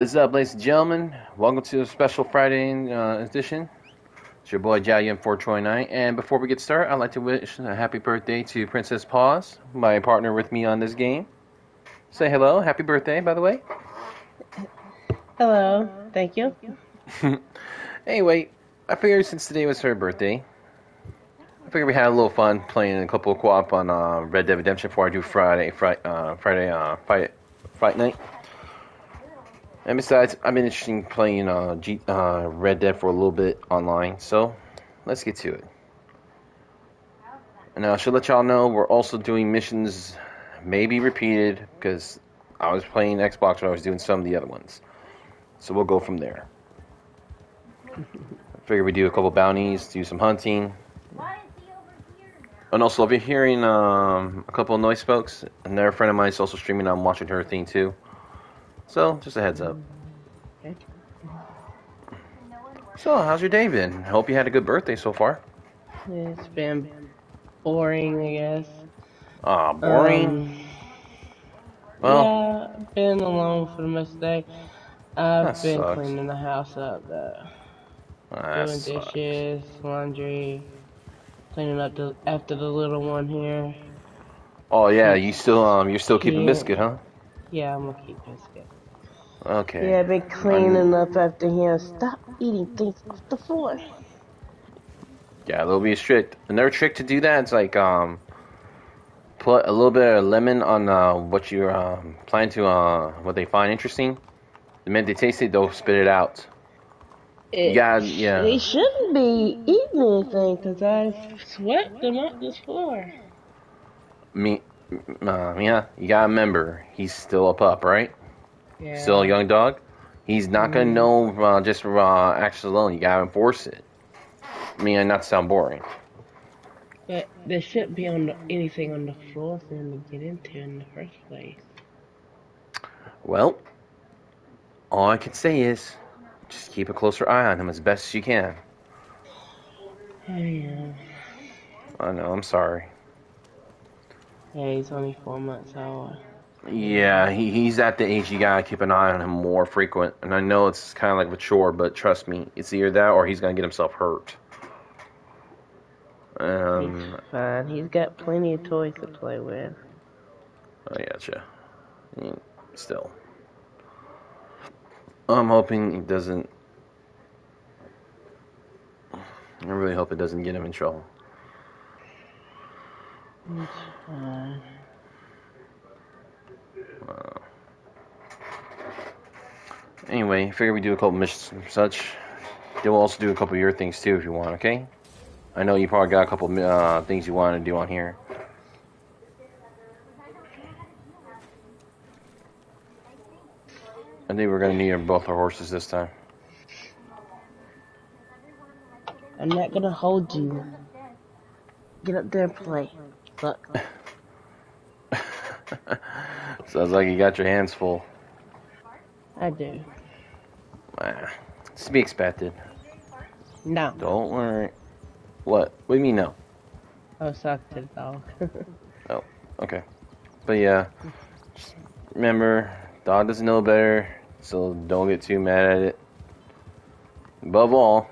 What's up, ladies and gentlemen? Welcome to a special Friday uh, edition. It's your boy ZhaoYun 429. And before we get started, I'd like to wish a happy birthday to Princess Pawz, my partner with me on this game. Say hello. Happy birthday, by the way. Hello. Thank you. anyway, I figured since today was her birthday, I figured we had a little fun playing a couple of co-op on uh, Red Dead Redemption before I do Friday, Friday, uh, Friday, uh, fight, fight night. And besides, I've been interested in playing uh, G- uh, Red Dead for a little bit online, so let's get to it. And I should let y'all know we're also doing missions, maybe repeated, because I was playing Xbox when I was doing some of the other ones. So we'll go from there. I figure we do a couple bounties, do some hunting. And also, if you're hearing um, a couple of noise folks, another friend of mine is also streaming. I'm watching her thing too. So, just a heads up. Okay. So, how's your day been? Hope you had a good birthday so far. It's been boring, I guess. Ah, boring. Um, well, yeah, I've been alone for the most of the day. I've been sucks. cleaning the house up, though. ah, that doing sucks. dishes, laundry, cleaning up the, after the little one here. Oh yeah, you still um, you're still keeping Yeah. biscuit, huh? Yeah, I'm gonna keep biscuit. Okay. Yeah, I've been cleaning up after him. Stop eating things off the floor. Yeah, they'll be strict. Another trick to do that is like um, put a little bit of lemon on uh, what you're um, planning to uh, what they find interesting. The minute they taste it, they'll spit it out. It, Yeah, yeah. They shouldn't be eating anything because I swept them off this floor. Me, uh, yeah, you gotta remember he's still a pup, right? Yeah. Still a young dog. He's not gonna Mhm. know uh, just uh, actions alone. You gotta enforce it. I mean, not to sound boring. But there shouldn't be on the, anything on the floor for him to get into in the first place. Well, all I can say is just keep a closer eye on him as best as you can. Yeah. I know, I'm sorry. Yeah, he's only four months old. Yeah, he, he's at the age you gotta keep an eye on him more frequent. And I know it's kind of like a chore, but trust me, it's either that or he's gonna get himself hurt. Um, He's fine. He's got plenty of toys to play with. I gotcha. I mean, still. I'm hoping he doesn't. I really hope it doesn't get him in trouble. He's fine. Uh, anyway, figure we do a couple missions and such. Then we'll also do a couple of your things too if you want, okay? I know you probably got a couple uh, things you want to do on here. I think we're gonna need both our horses this time. I'm not gonna hold you. Get up there and play. Look. Sounds like you got your hands full. I do. Ah, It's to be expected. No. Don't worry. What? What do you mean no? I was talking to the dog. Okay. But yeah, just remember, dog doesn't know better, so don't get too mad at it. Above all,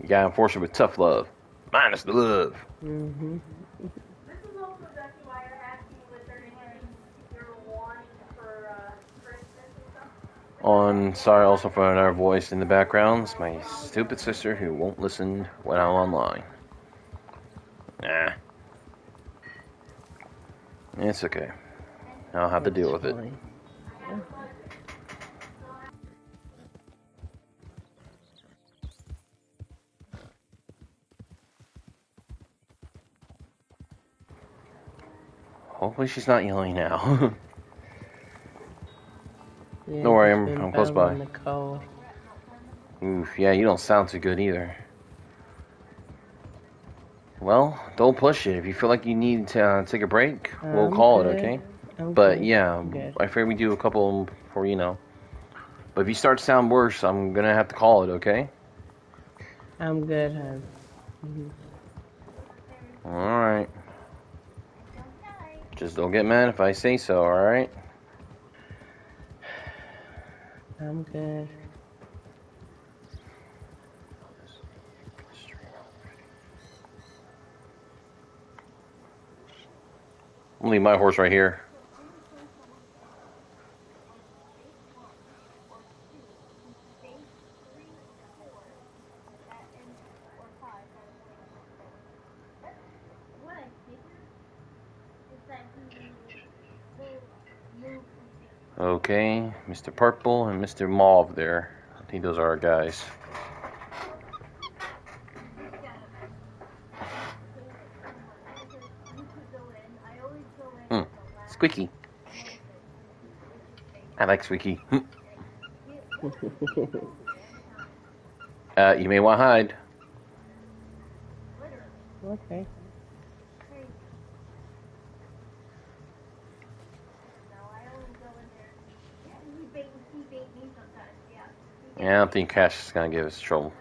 you gotta enforce it with tough love. Minus the love. hmm This is also exactly why I asked you if there's anything you're wanting for uh, Christmas and stuff. On sorry also for another voice in the background. It's my stupid sister who won't listen when I'm online. Nah. It's okay. I'll have to deal with it. Hopefully she's not yelling now. Yeah, Don't worry, I'm- I'm close by. Oof, yeah, you don't sound too good either. Well, don't push it. If you feel like you need to uh, take a break, we'll I'm call good. it, okay? I'm But yeah, good. I figure we do a couple for you know. But if you start to sound worse, I'm gonna have to call it, okay? I'm good, hon. Mhm. All right. Just don't get mad if I say so, all right? I'm good. I'm gonna leave my horse right here. What I figured is that he will move Okay, Mr. Purple and Mr. Mauve there. I think those are our guys. Hmm. Squeaky. I like Squeaky. uh, you may want to hide. okay. Yeah, I don't think Cash is gonna give us trouble.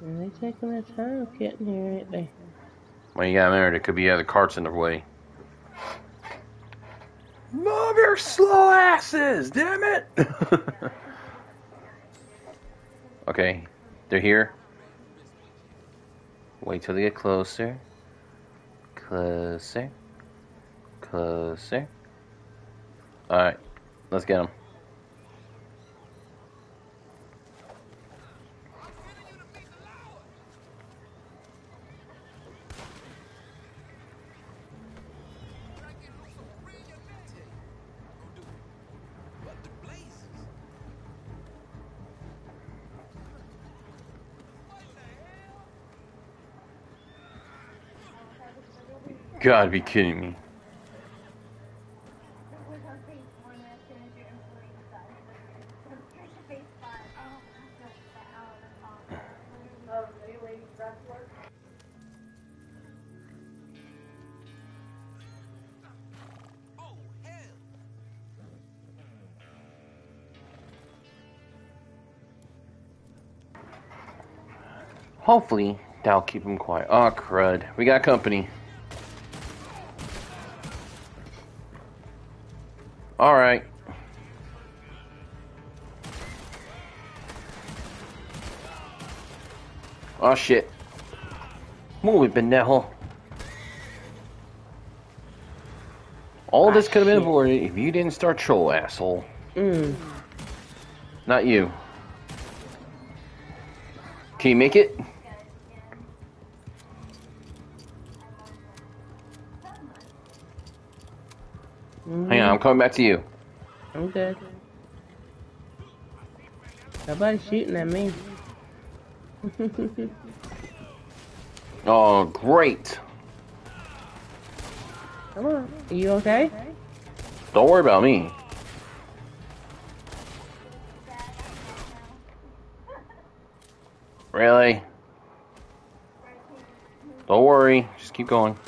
And they taking their time getting here, ain't they? When you got there, It could be other carts in the way. Move your slow asses, damn it! okay, they're here. Wait till they get closer. Closer. Closer. Alright, let's get them. Gotta be kidding me. Hopefully, that'll keep him quiet. Oh, crud. We got company. Alright. Oh shit. Muy pendejo. All this Ah, could have been avoided if you didn't start troll, asshole. Mm. Not you. Can you make it? Coming back to you. I'm good. Nobody's shooting at me. Oh, great. Come on. Are you okay? Don't worry about me. Really? Don't worry. Just keep going.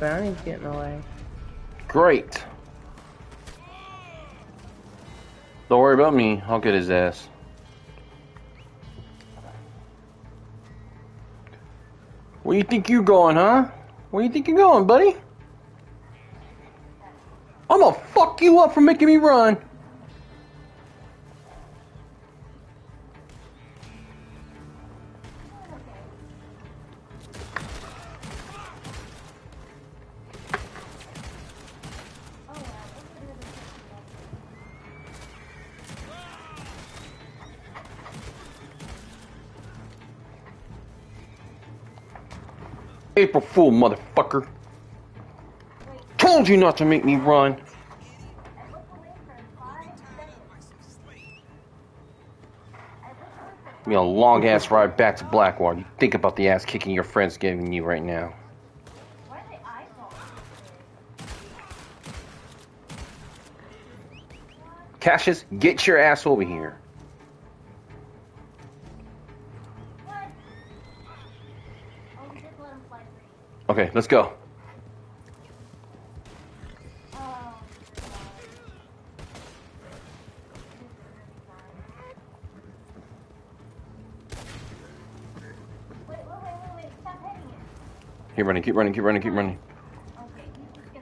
Bounty's getting away. Great. Don't worry about me. I'll get his ass. Where you think you're going, huh? Where you think you're going, buddy? I'm gonna fuck you up for making me run. April Fool, motherfucker. Told you not to make me run. Be a long ass ride back to Blackwater. You think about the ass kicking your friend's giving you right now. Cassius, get your ass over here. Stop hitting it. Keep running, keep running, keep running, keep running. Okay, go.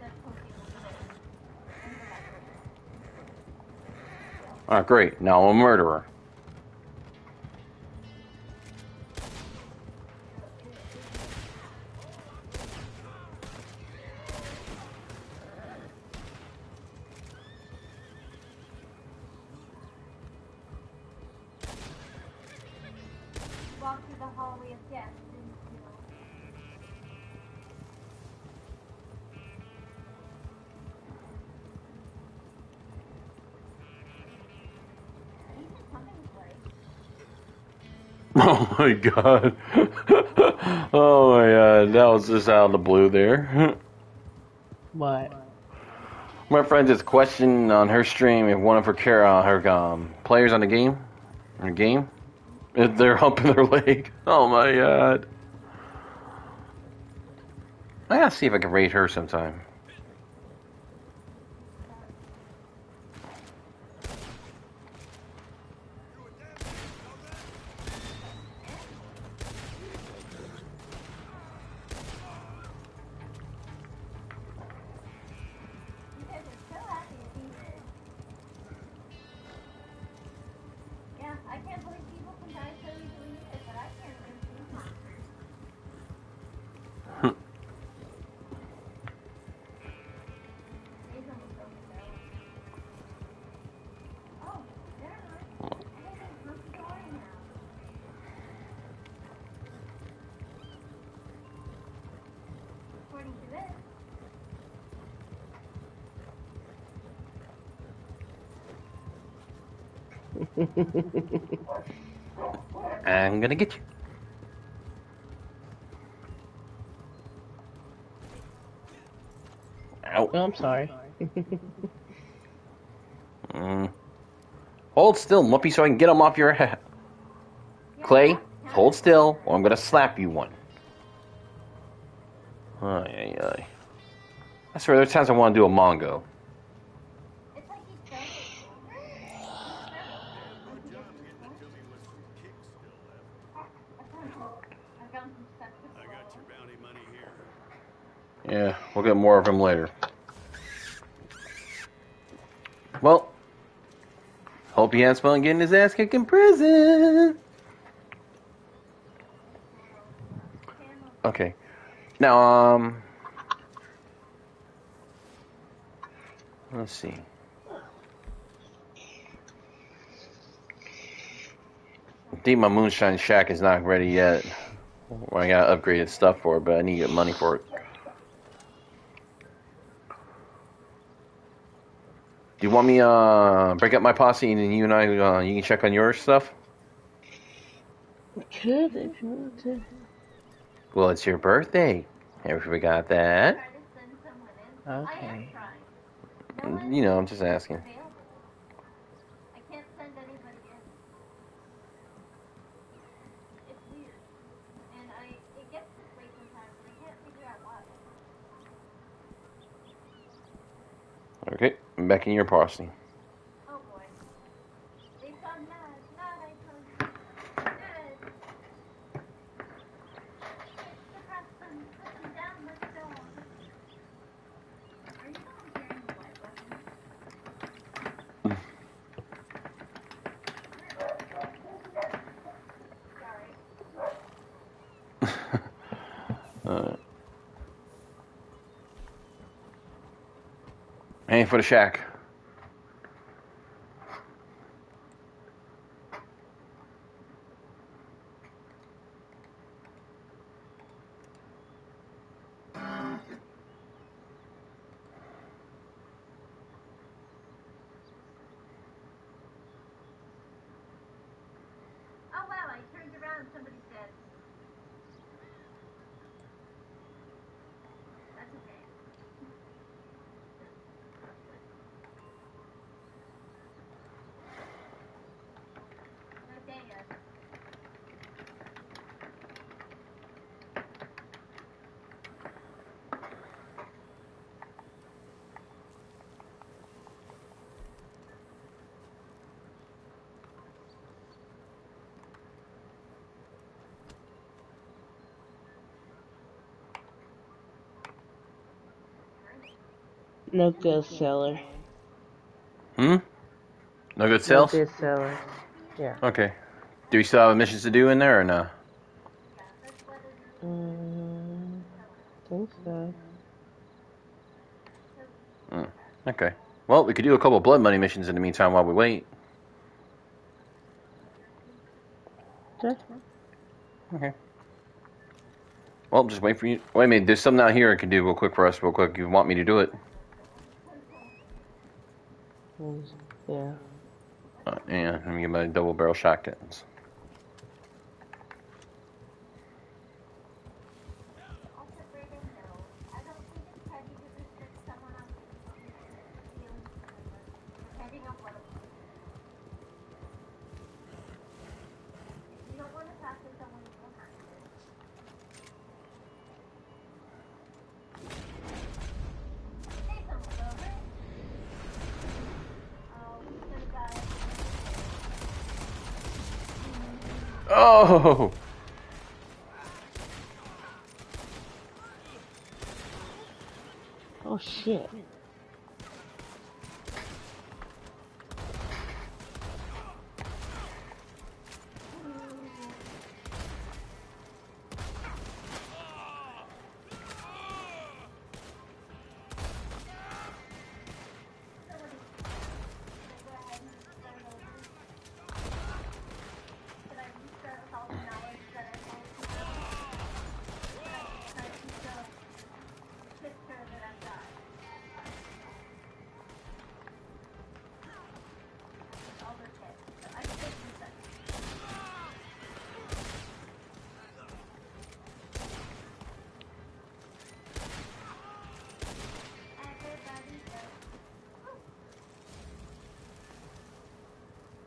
Alright, great. Now I'm a murderer. My god. oh my god. That was just out of the blue there. What? My friend just questioned on her stream if one of her care uh, her um, players on the game, on the game, if they're humping their leg. Oh my god. I gotta see if I can rate her sometime. I'm gonna get you. Ow. Oh, I'm sorry. Mm. Hold still, Muppy, so I can get them off your head. Clay, hold still, or I'm gonna slap you one. Ay, ay, ay. I swear, there's times I want to do a Mongo. It's like he started. I've gotten some stuff to I got your bounty money here. Yeah, we'll get more him later. Well, hope he has fun getting his ass kicked in prison. Okay. Now, um, let's see. I think my Moonshine Shack is not ready yet. I got upgraded stuff for it, but I need to get money for it. Do you want me uh break up my posse and then you and I uh, you can check on your stuff? Could if you want to. Well, it's your birthday. Have you forgot that? try to send someone in. I am Okay. trying. No one You know, I'm just asking. available. I can't send anybody in. It's weird. And I it gets this way sometimes and I can't figure out why. Okay, I'm back in your posse. Oh boy. They've gone mad. Mad I told you. Mad. Suppress them. Put them down. Let's go on. Are you the carrying the white weapon? Sorry. uh, aim for the shack. No good seller. Hmm? No good No sales? good seller. Yeah. Okay. Do we still have missions to do in there or no? Um, think so. Okay. Well, we could do a couple blood money missions in the meantime while we wait. Okay. Okay. Well, just wait for you. Wait a minute. There's something out here I can do real quick for us, real quick. You want me to do it? Mm, Yeah. Uh, yeah. Let me get my double barrel shotguns.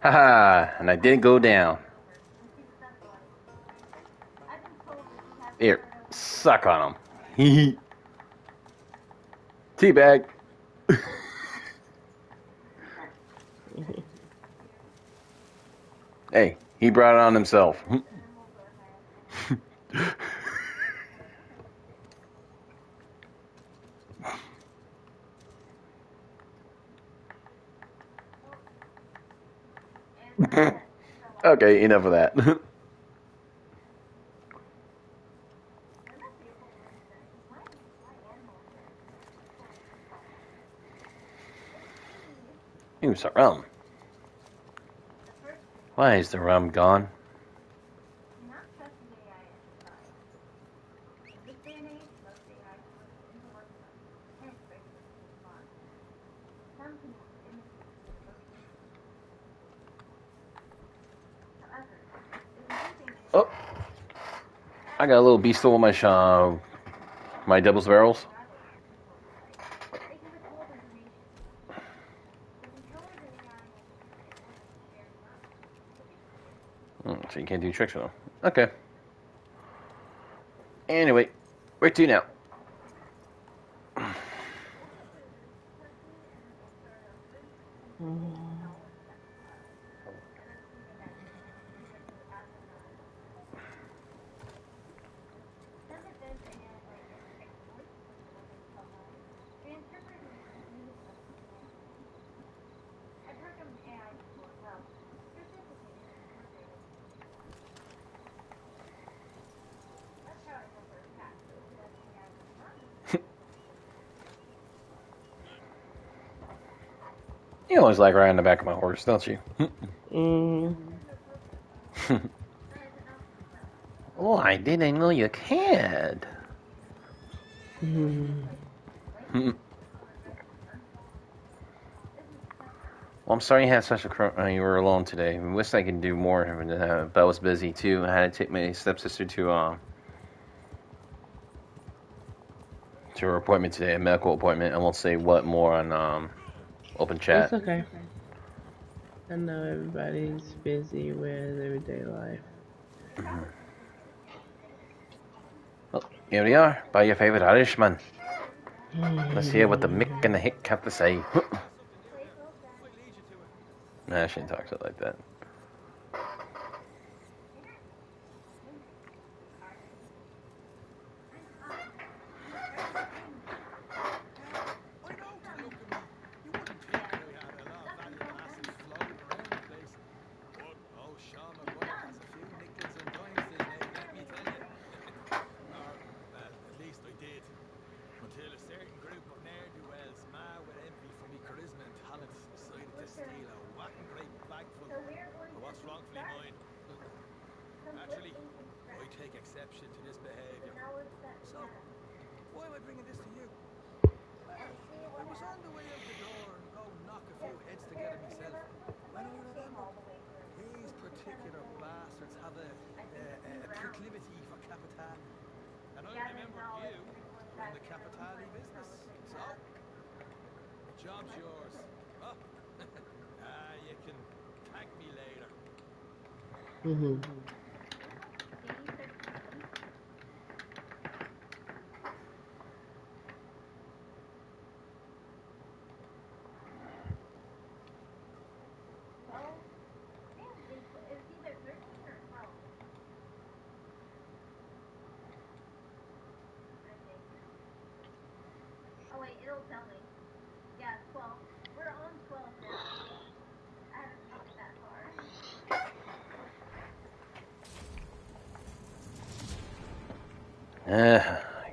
Haha! And I didn't go down. Here, suck on him. He teabag. hey, he brought it on himself. Okay, enough of that. Ooh, some rum. Why is the rum gone? not trust the AI at In this day and age, most AI tools intellectual and breakthrough response. Some can imitate the emotions. However, if using Oh. I got a little beastal with my uh, my doubles barrels. Hmm, so you can't do tricks with them. Okay. Anyway, where to now? You always like riding the back of my horse, don't you? Mm. oh, I didn't know you cared. Mm. well, I'm sorry you had such a cr- uh, you were alone today. I wish I could do more, uh, but I was busy too. I had to take my stepsister to um to her appointment today, a medical appointment. I won't say what more on um open chat. It's okay. I know everybody's busy with everyday life. Mm-hmm. Well, here we are, by your favorite Irishman. Mm-hmm. Let's hear what the Mick and the Hick have to say. nah, she didn't talk to it like that.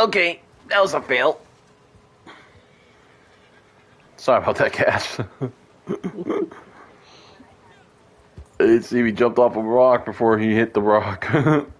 Okay, that was a fail. Sorry about that, Cash. I didn't see he jumped off a rock before he hit the rock.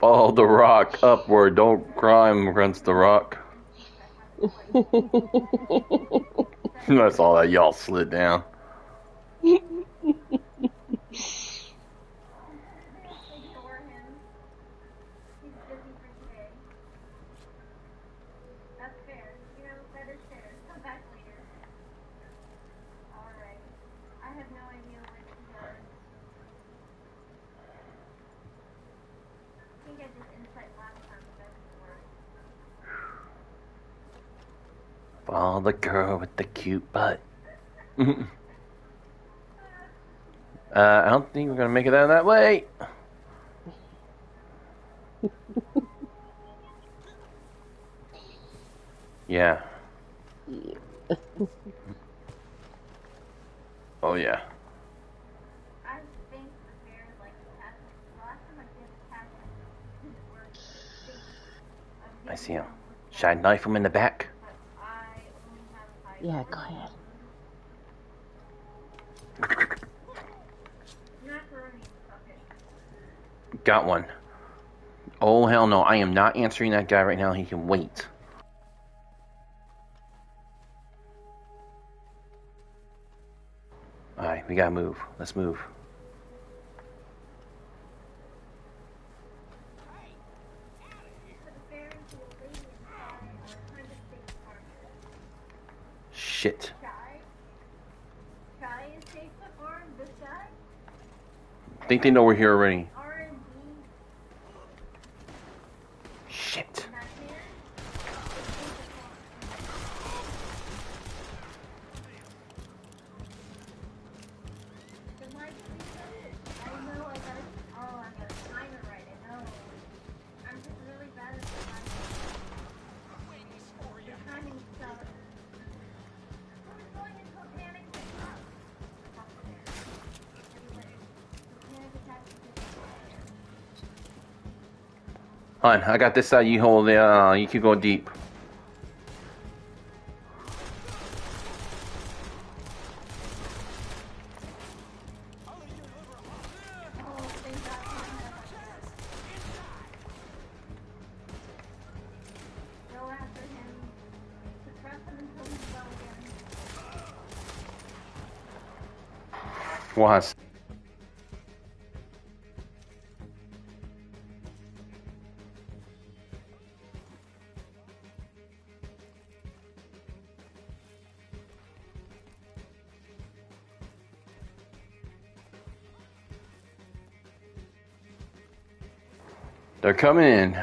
Follow the rock upward. Don't climb against the rock. That's all that y'all slid down. it down that way. yeah. yeah. oh yeah. I see him. Should I knife him in the back? no, I am not answering that guy right now. He can wait. Alright, we gotta move. Let's move. Shit. I think they know we're here already. Hun, I got this side. You hold it. Uh, you keep going deep. Least in.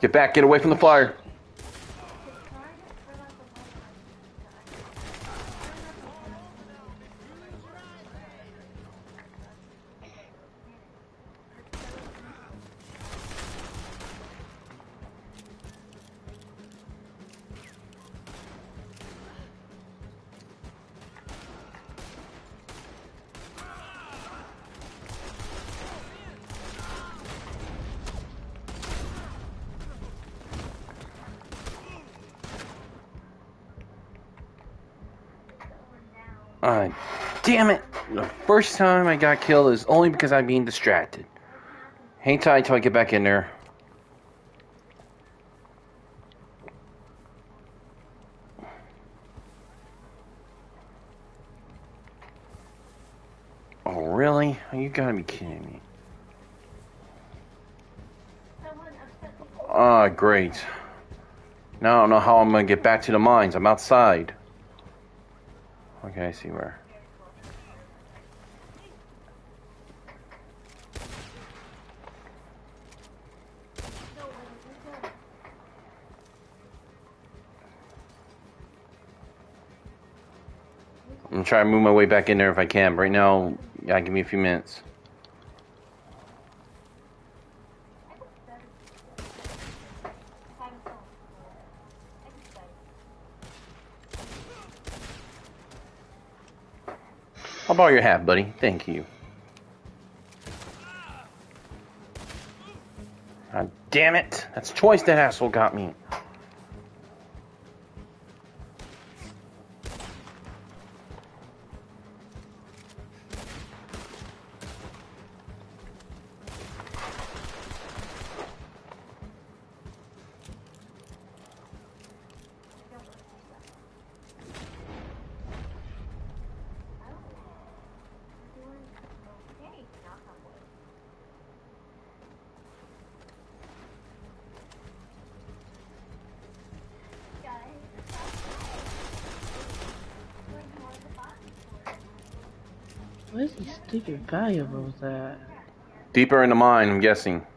Get back. Get away from the fire. First time I got killed is only because I'm being distracted. Hang tight until I get back in there. Oh, really? You gotta be kidding me. Ah, great. Now I don't know how I'm gonna get back to the mines. I'm outside. Okay, I see where. No, what is this? I'm gonna try to move my way back in there if I can. But right now, yeah, give me a few minutes. I'll borrow your hat, buddy. Thank you. God damn it! That's twice that asshole got me. Where's these stupid valuables at? Deeper in the mine, I'm guessing.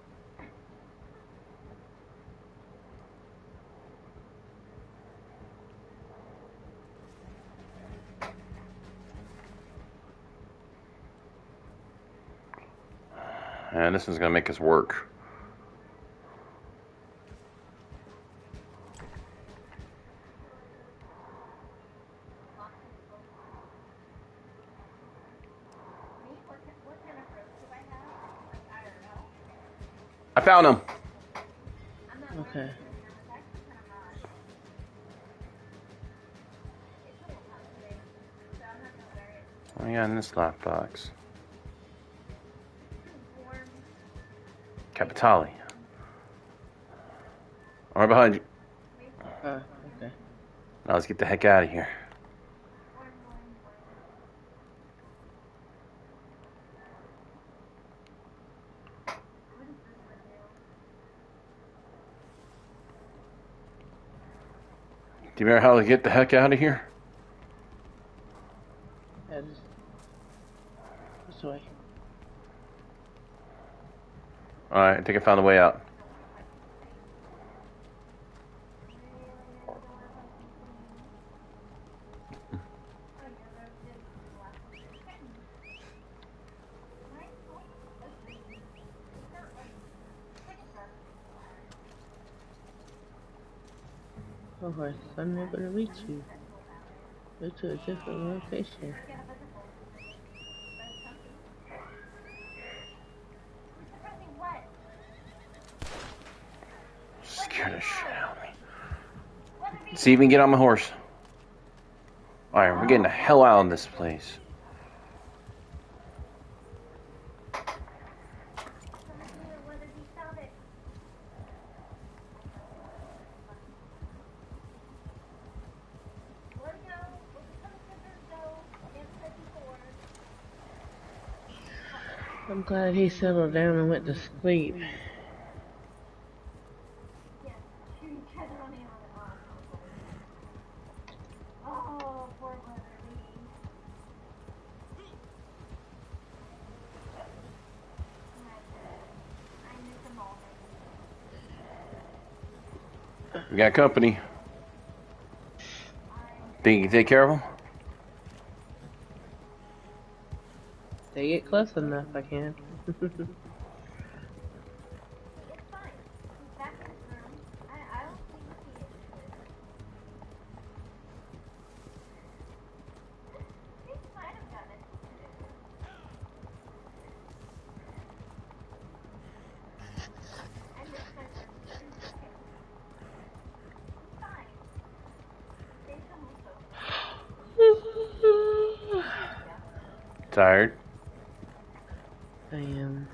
And this is gonna make us work. In this lockbox. Capitale. I'm right behind you. Uh, okay. Now let's get the heck out of here. Do you remember how to get the heck out of here? think I found a way out. Of course, I'm not gonna reach you. Go to a different location. See if we can get on my horse. Alright, we're getting the hell out of this place. I'm glad he settled down and went to sleep. Got company. Think you can take care of them? They get close enough, I can. It's fine. He's back in his room. I, I don't see what he is. He might have gotten it. I'm just my friend. It's okay. It's fine. Stay home so. Tired? I am.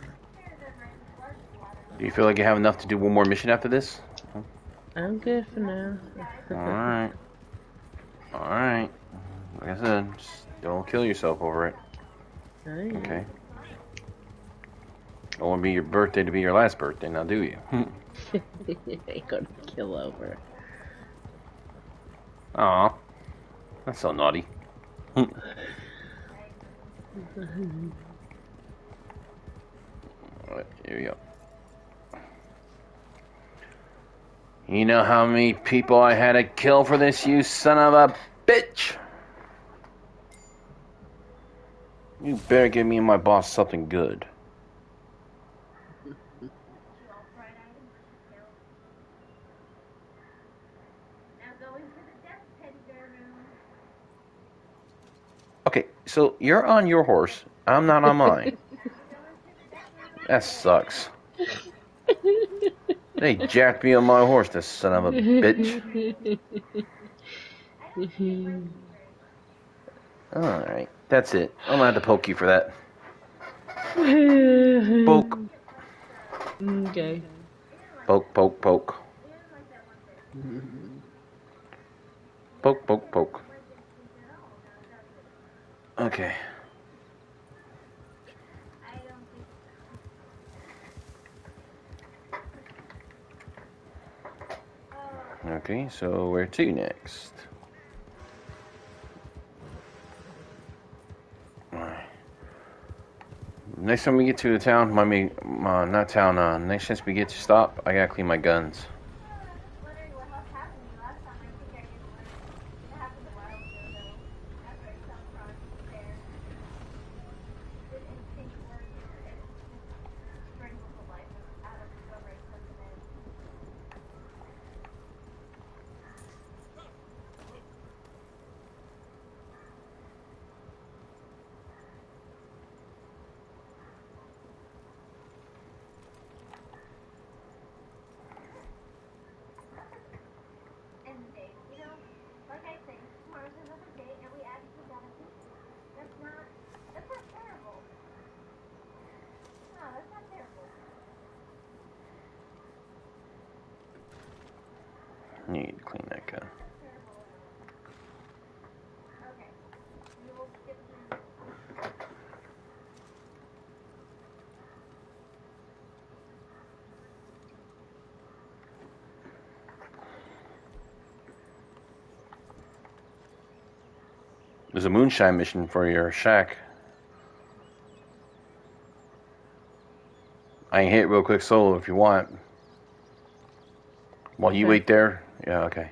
Do you feel like you have enough to do one more mission after this? I'm good for now. Alright. Alright. Like I said, just don't kill yourself over it. Alright. Okay. Don't want to be your birthday to be your last birthday, now do you? ain't gonna kill over. Aw. That's so naughty. Alright, here we go. You know how many people I had to kill for this, you son of a bitch? You better give me and my boss something good. Now going to the death teddy bear room. Okay, so you're on your horse. I'm not on mine. that sucks. They jacked me on my horse, this son of a bitch. Alright, that's it. I'm gonna have to poke you for that. Poke, okay. poke, poke, poke. Poke, poke, poke. Okay. I don't think Okay, so where to next? Next time we get to the town, my, uh, not town, uh, next chance we get to stop, I gotta clean my guns. wondering what else happened to you last time. I think I did one. It happened a while ago, though. After I saw Frog there. Did instinct work? It just strangled the life out of whoever I took him in. And Dave, you know, like I say, tomorrow's another day, and we actually got a week. That's not, that's not terrible. No, that's not terrible. Need to clean that gun. Terrible. Okay. We will skip through. There's a moonshine mission for your shack. I can hit real quick solo if you want. While you Okay. wait there, yeah. Okay,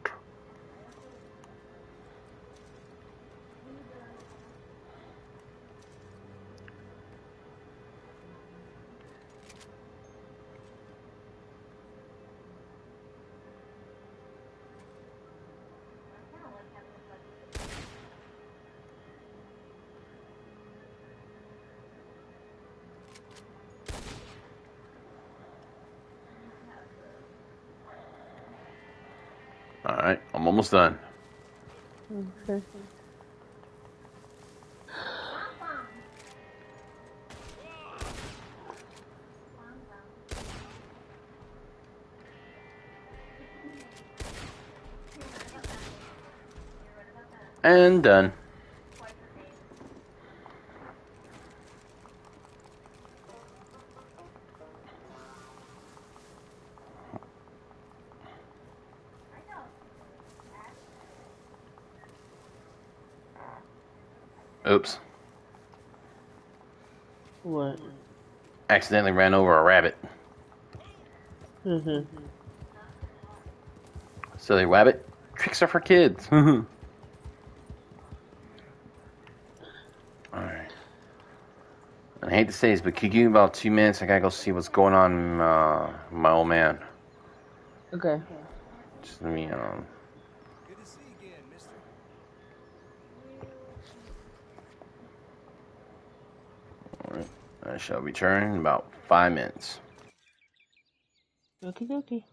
almost done. Okay. And done. Accidentally ran over a rabbit. Mhm. Silly rabbit. Tricks are for kids. Alright. I hate to say this, but could you give me about two minutes? I gotta go see what's going on uh, my old man. Okay. Just let me, um, Good to see you again, mister. alright. I shall return in about five minutes. Okie dokie.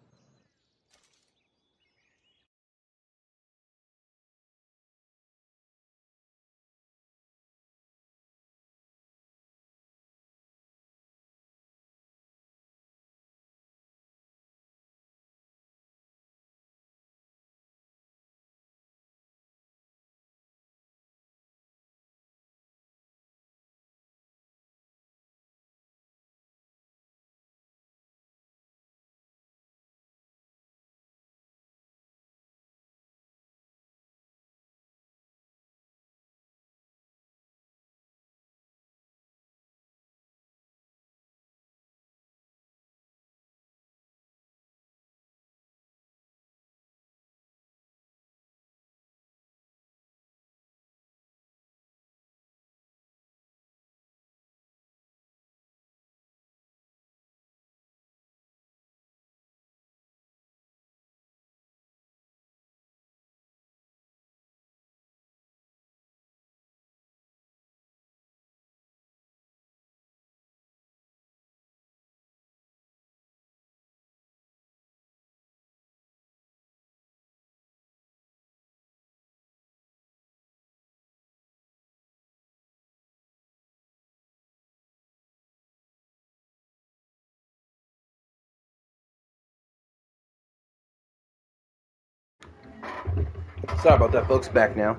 Sorry about that, folks. Back now.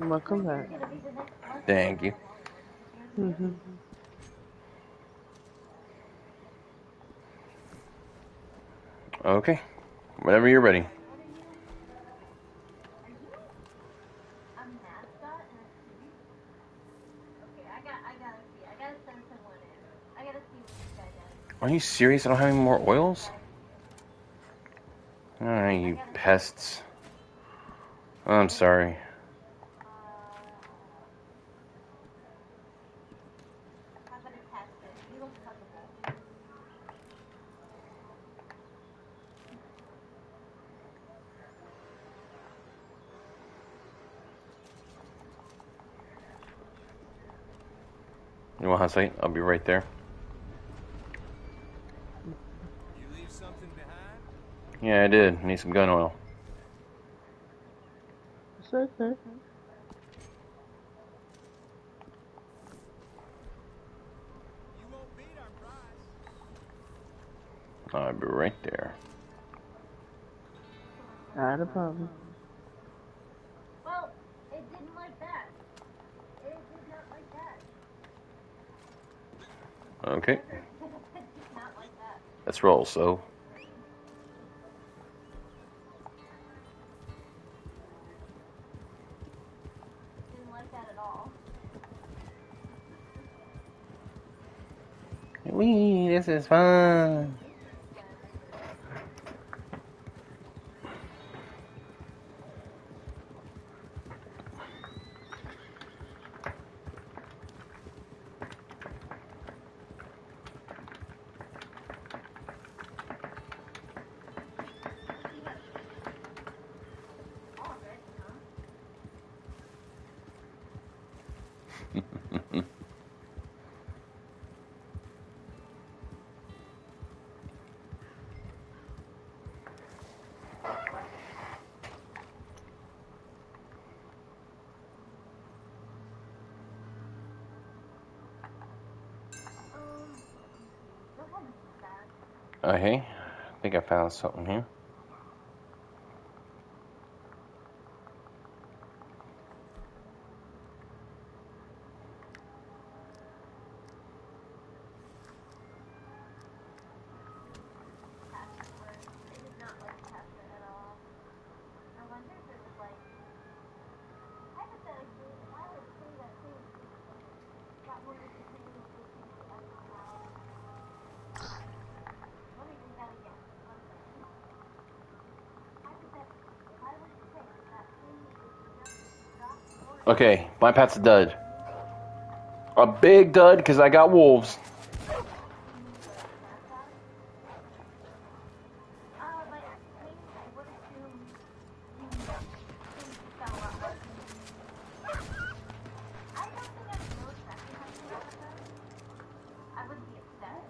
Welcome back. Thank you. Mhm. Okay. Whenever you're ready. A mascot and a suit? Okay, I got, I gotta see. I gotta send someone in. I gotta see what this guy does. Are you serious? I don't have any more oils? Alright, you pests. I'm sorry. How about a test it? He Oh, looks sorry. You want hindsight? I'll be right there. You leave something behind? Yeah, I did. Need some gun oil. It's okay. You won't beat our price. I'll be right there. Not a problem. Well, it didn't like that. It did not like that. Okay. it did not like that. Let's roll, so. Wee, this is fun. Something here. Password. They did not like password at all. I wonder if it was like hypothetically, if I were to say that thing got more entertaining with listening to Echo Loud. Let me read that again. One second. Hypothetically, if I were to say that thing was suggested got more Okay, my pet's a dud. A big dud because I got wolves.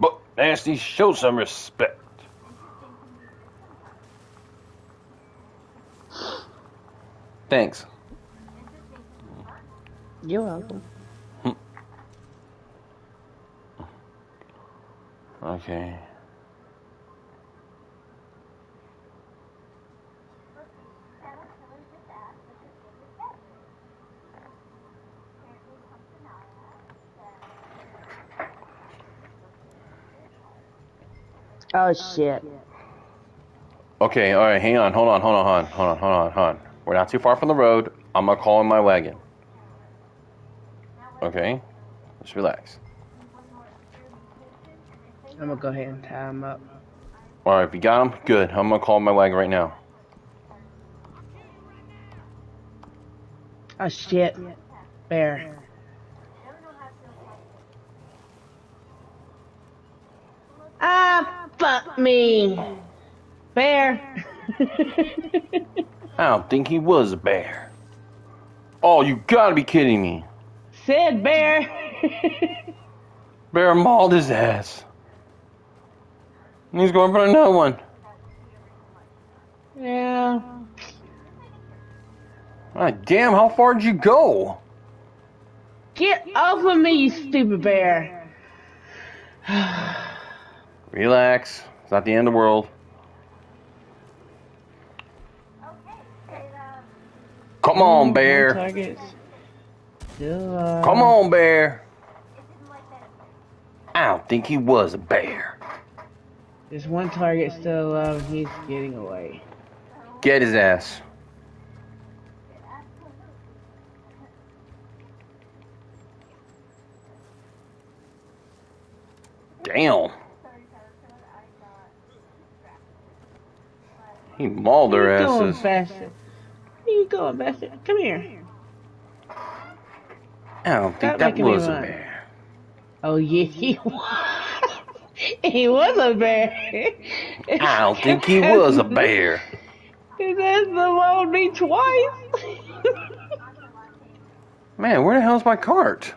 But Nasty, show some respect. Thanks. Apparently Pumpkinaya said Oh shit. Okay, alright, hang on, hold on, hold on, hold on, hold on, hold on, hold on. We're not too far from the road. I'm gonna call in my wagon. Okay? Just relax. I'm gonna go ahead and tie him up. Alright, if you got him, good. I'm gonna call my wagon right now. Oh shit. Bear. Ah, fuck me. Bear. I don't think he was a bear. Oh, you gotta be kidding me. Said bear. Bear mauled his ass. And he's going for another one. yeah. God damn, how far did you go? Get off of me, you stupid bear. Relax. It's not the end of the world. Okay, it, um, Come on, One bear. Target. Still, Come on, bear. it didn't like that. I don't think he was a bear. There's one target still alive and he's getting away. Get his ass. Damn. He mauled their Where you going, asses. bastard? Where you going, bastard? Come here. I don't think Stop that was a bear. Oh yeah, he was. he was a bear. I don't think he was a bear. His ass mauled me twice. Man, where the hell's my cart?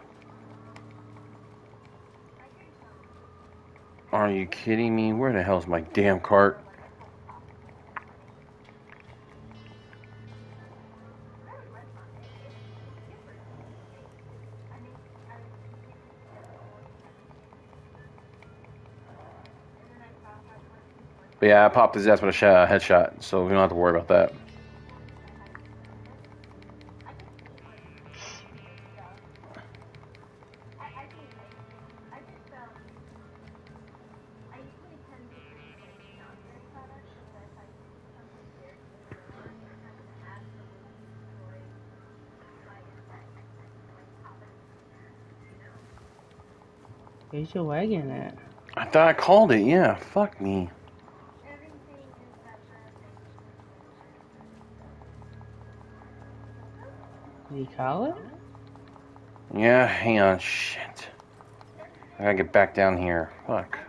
Are you kidding me? Where the hell's my damn cart? But yeah, I popped his ass with a shot, headshot, so we don't have to worry about that. I, I think I just I usually tend to do not very products, but if I do something very good on it, it has to absolutely destroy my effect. Like pop it in there, you know? Where's your wagon at? I thought I called it, yeah. Fuck me. You call it? Yeah, hang on. Shit. I gotta get back down here. Fuck.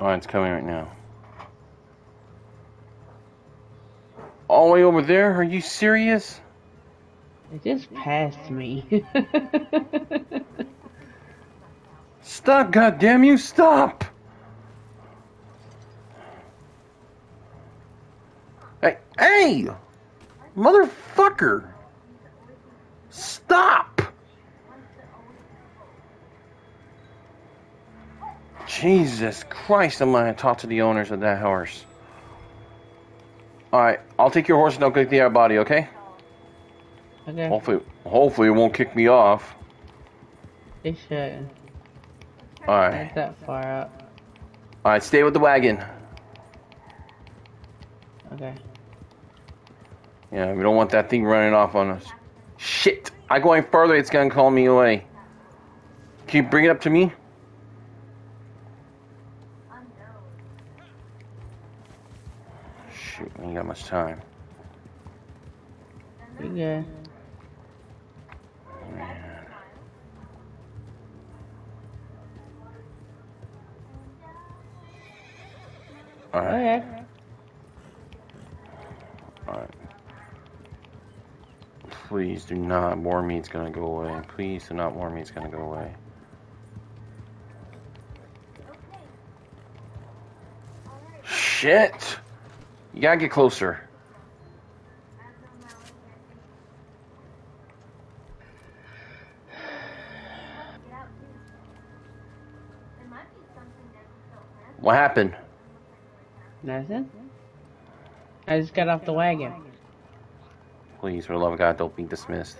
Oh, it's coming right now. Way over there? Are you serious? It just passed me. Stop, goddamn you, stop! Hey, hey! Motherfucker! Stop! Jesus Christ, I'm gonna talk to the owners of that horse. Alright, I'll take your horse and I'll kick the out body, okay? okay. Hopefully, hopefully it won't kick me off. It shouldn't. Alright. Not that far up. Alright, stay with the wagon. Okay. Yeah, we don't want that thing running off on us. Shit! I go any further, it's gonna call me away. Can you bring it up to me? We ain't got much time. Good. Man. Alright, Okay. alright. Please do not, warn me it's gonna go away. Please do not, warn me it's gonna go away. Shit! You gotta get closer. What happened? Nothing. I just got off the wagon. Please, for the love of God, don't be dismissed.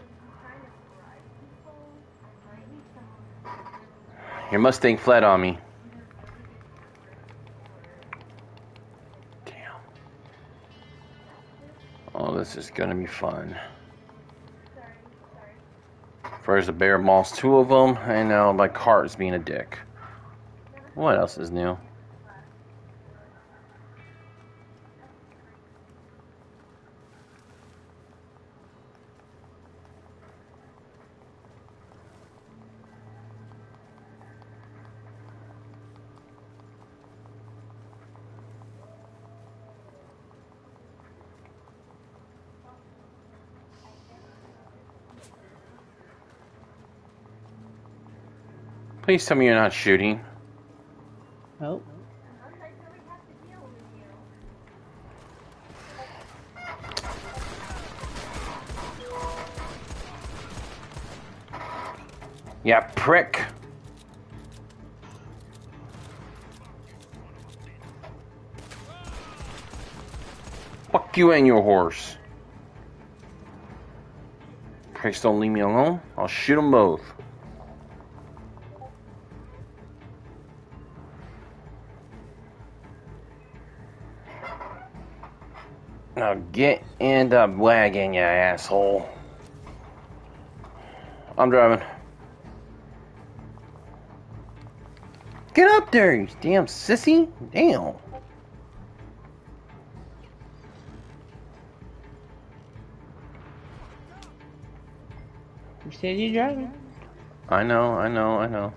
Your Mustang fled on me. This is gonna be fun. First, the bear mauls two of them, and now my cart is being a dick. What else is new? Please tell me you're not shooting. Oh. Yeah, prick. Fuck you and your horse. Pricks don't leave me alone. I'll shoot them both. Now get in the wagon, you asshole. I'm driving. Get up there, you damn sissy. Damn. You said you're driving. I know, I know, I know.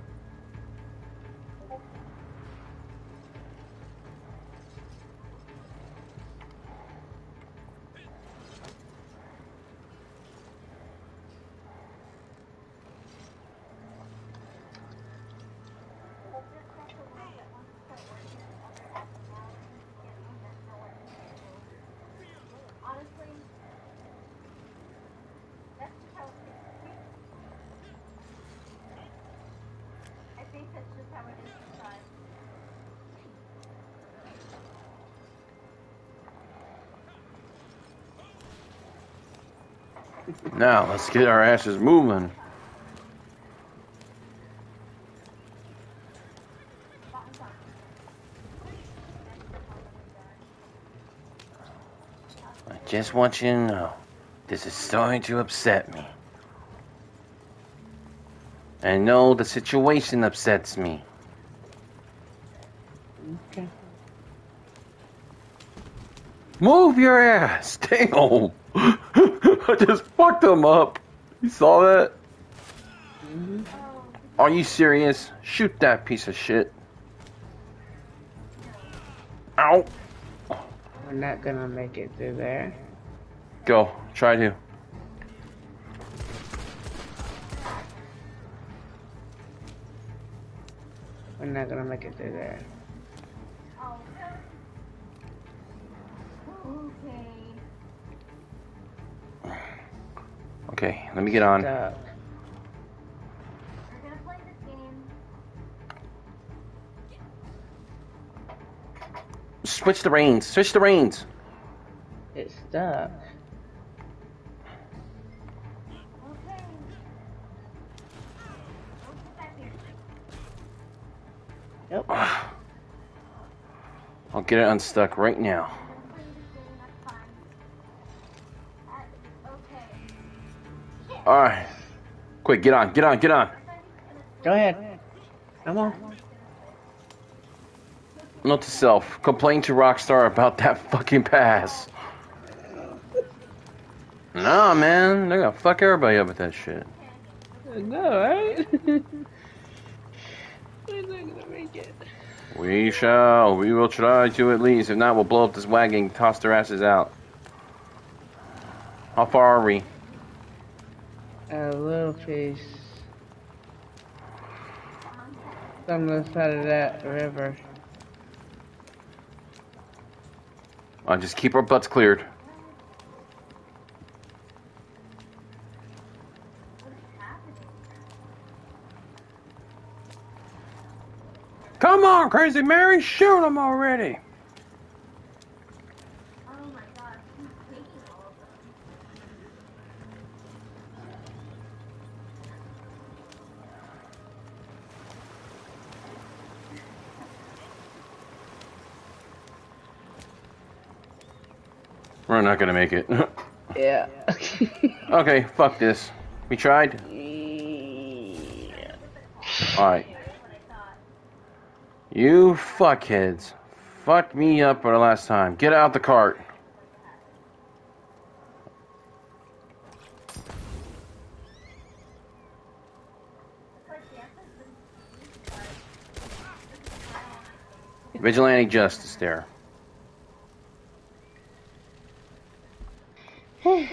Honestly, that's just how it is. I think that's just how it is inside. Let's get our asses moving. I just want you to know this is starting to upset me. I know the situation upsets me. Okay. Move your ass! Stay home! I just fucked him up. You saw that? Mm-hmm. Are you serious? Shoot that piece of shit. Ow! We're not gonna make it through there. Go. Try to. We're not gonna make it through there. Me get on. Stuck. We're gonna play this game. Switch the reins. Switch the reins. It's stuck. Okay. Don't sit back here. Yep. I'll get it unstuck right now. Okay. Shit. Alright. Quick, get on, get on, get on. Go ahead. Come on. Note to self, complain to Rockstar about that fucking pass. Nah, man, they're gonna fuck everybody up with that shit. No, right? We're not gonna make it. We shall. We will try to at least. If not, we'll blow up this wagon, toss their asses out. How far are we? A little piece. On the side of that river. Uh, just keep our butts cleared. Come on, Crazy Mary, shoot them already. Oh my god, who's taking all of them? We're not gonna make it. Yeah. okay, fuck this. We tried. yeah. All right. You fuckheads. Fucked me up for the last time. Get out the cart. Vigilante justice there. Oh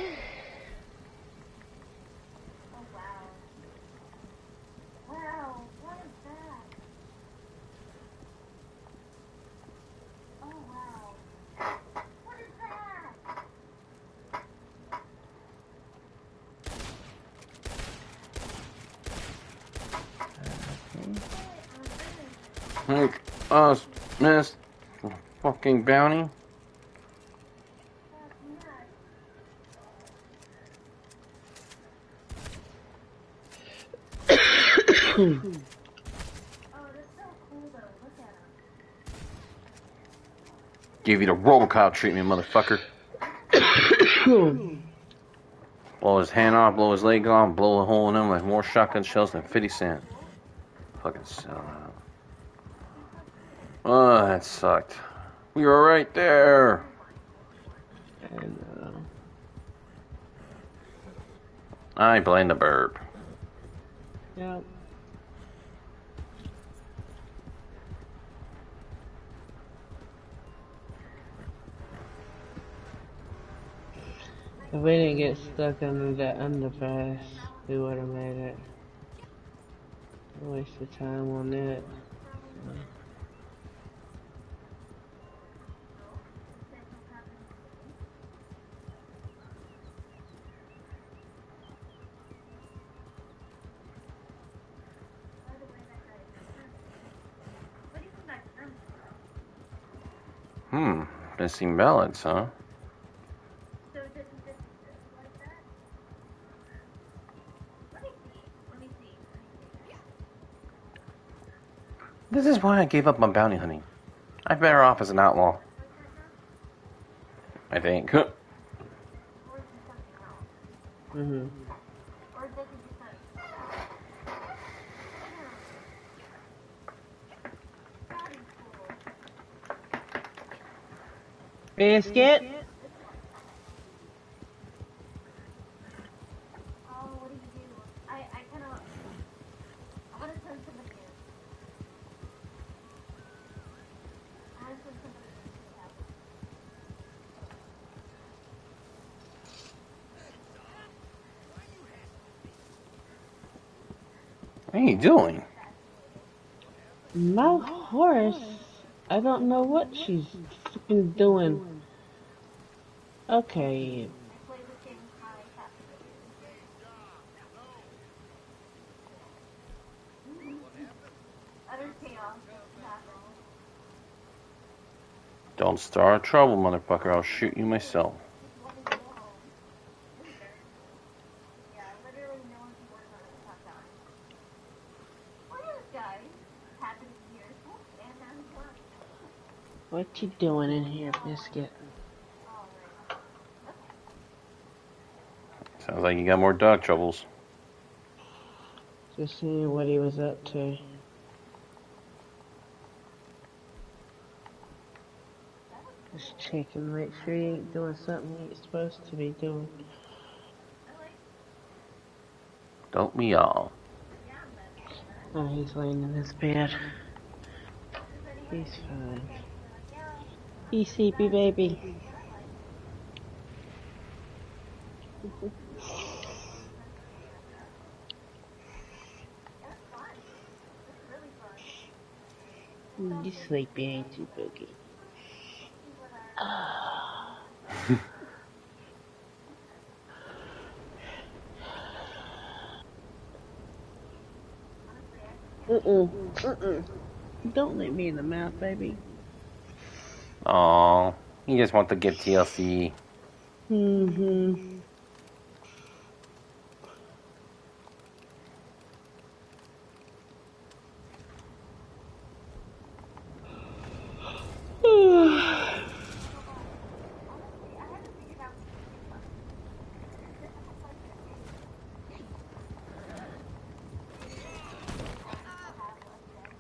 wow. Wow, what is that? Oh us, miss. Fucking bounty. Oh, that's so cool though. Look at him. Give you the Robocop treatment, motherfucker. blow his hand off, blow his leg off, blow a hole in him like more shotgun shells than 50 Cent. Fucking sellout. Oh, that sucked. We were right there. And, uh, I blame the burp. yeah. If we didn't get stuck under that underpass, we would have made it. Waste of time on that? Hmm. Missing balance, huh? So it doesn't just like that? Let me see. Let me see. Let me see. This is why I gave up on bounty hunting. I'm better off as an outlaw. I think. Or is it something else? Mm-hmm. Or does it just like... That is cool. Biscuit? Oh, what do you do? I, I kind of... I want to send somebody in. I want to send somebody in. What are you doing? My horse, I don't know what she's fucking doing. Okay, Play the same high happy. Utter chaos happened. Don't start trouble, motherfucker. I'll shoot you myself. Wanted to go home. Yeah, literally no one can work on it without dying. Look at this guy. Happened here. And now he's gone. What you doing in here, Biscuit? Sounds like you got more dog troubles. Just seeing what he was up to. Just checking, make sure he ain't doing something he ain't supposed to be doing. Don't all? Oh, he's laying in his bed. He's fine. Sleepy, baby. You sleepy, ain't you, Boogie? Mm-mm. Mm-mm. Uh-uh, uh-uh. Don't let me in the mouth, baby. Aw, you just want to give TLC. Mm-hmm.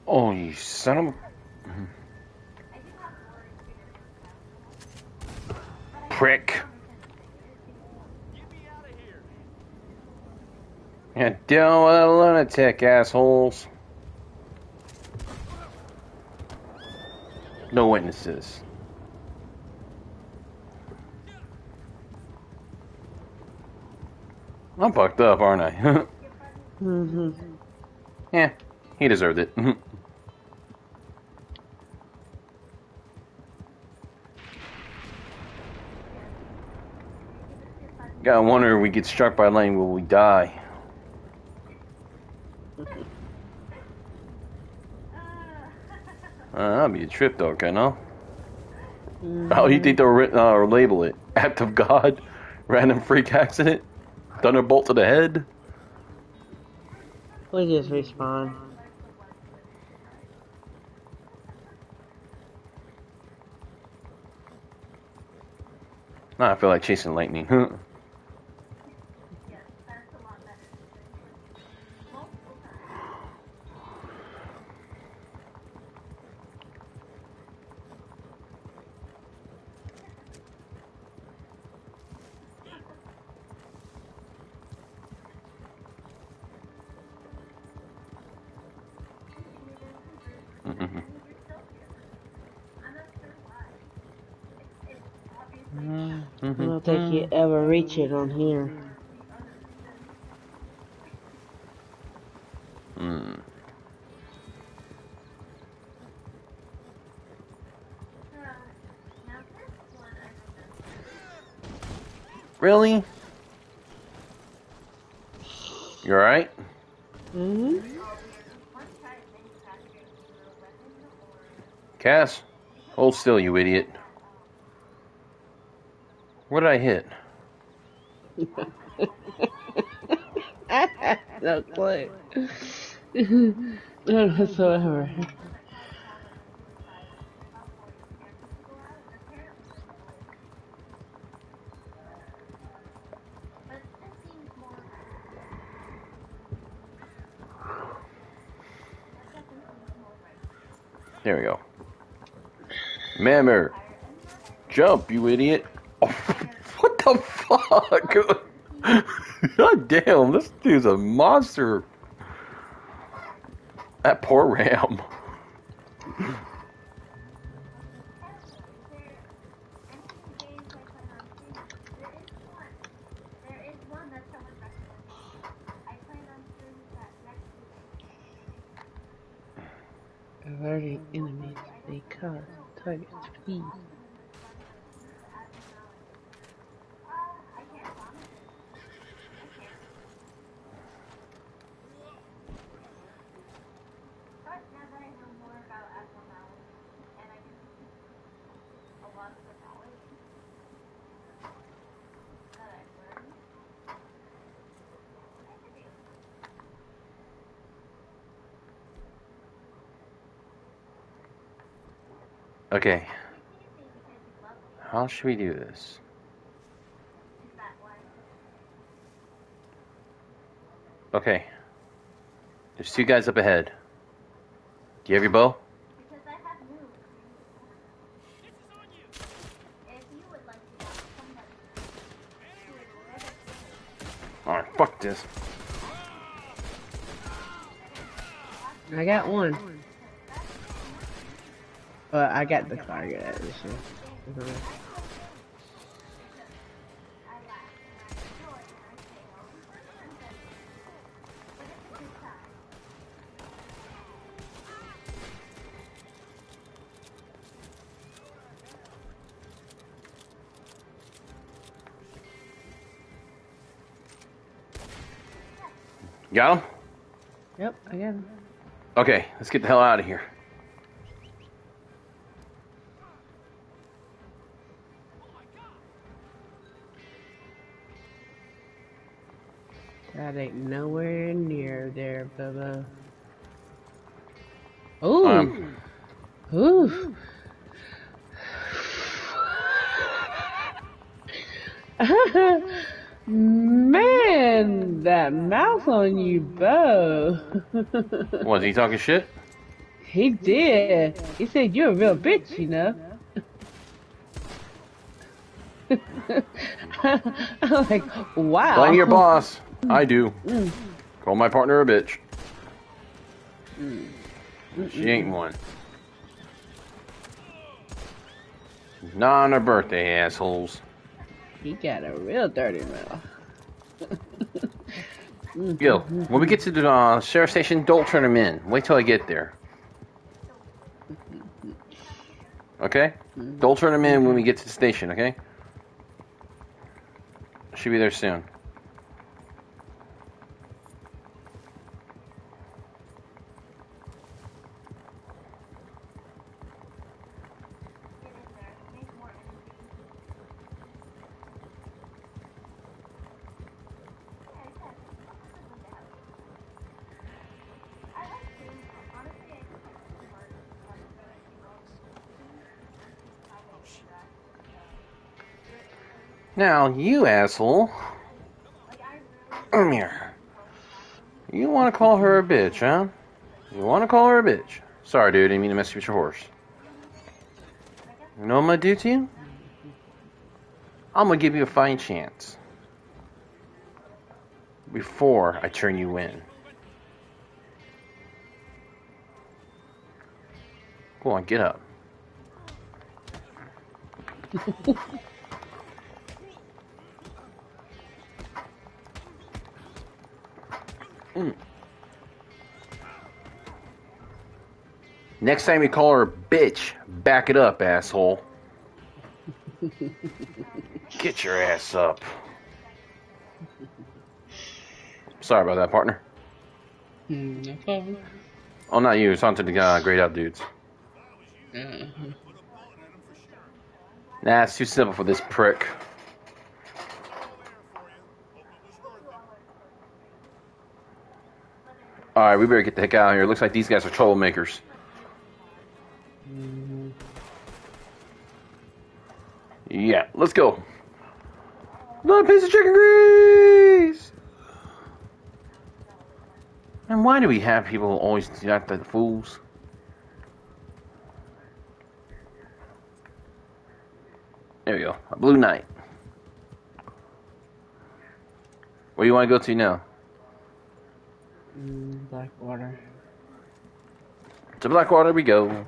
Oh, you son of a. Prick. Deal with a lunatic, assholes. No witnesses. I'm fucked up, aren't I? Mm-hmm. yeah, he deserved it. Gotta wonder if we get struck by lightning, will we die? That'd be a trip, though, you know? How do you think they'll uh, label it? Act of God? Random freak accident? Thunderbolt to the head? We just respawn. Nah, I feel like chasing lightning. ever reach it on here. Hmm. Really? You alright? Mm-hmm. Cass? Hold still, you idiot. What did I hit? No clue. None whatsoever. But this seems more That definitely seems more right. There we go. Mammer. Jump, you idiot. Oh, what the fuck? God damn, this dude's a monster. That poor ram. There is one that someone recommended. I plan on doing that next week. Alerting enemies. They cause targets feed. But now that I know more about abnormality, and I can a lot of the knowledge that I've learned, I can do. Okay, how should we do this? Okay. There's two guys up ahead. Do you have your bow? Because I have news. If you would like to have somebody who is never given Alright, fuck this. I got one. But I got the target at this year. I laugh and I enjoy and I say no. But it's a good time. Got him? Yep, I got him. Okay, let's get the hell out of here. was he talking shit? he did. He said you're a real bitch, you know. I'm like, wow. Blame your boss. I do. Mm. Call my partner a bitch. Mm. She ain't one. Not on her birthday, assholes. He got a real dirty mouth. Yo, when we get to the uh, sheriff station, don't turn them in. Wait till I get there. Okay? Don't turn them in when we get to the station, okay? Should be there soon. Now, you asshole. Come here. You want to call her a bitch, huh? You want to call her a bitch? Sorry, dude. I didn't mean to mess with your horse. You know what I'm going to do to you? I'm going to give you a fine chance. Before I turn you in. Go on, get up. Next time you call her a bitch, back it up, asshole. Get your ass up. Sorry about that, partner. Hmm, no problem. Oh, not you. It's on to the uh, grayed out dudes. Uh, Nah, it's too simple for this prick. Alright, we better get the heck out of here. Looks like these guys are troublemakers. Yeah, let's go. Another piece of chicken grease! And why do we have people always act like the fools? There we go. A blue knight. Where do you want to go to now? Mm, Blackwater. To Blackwater we go.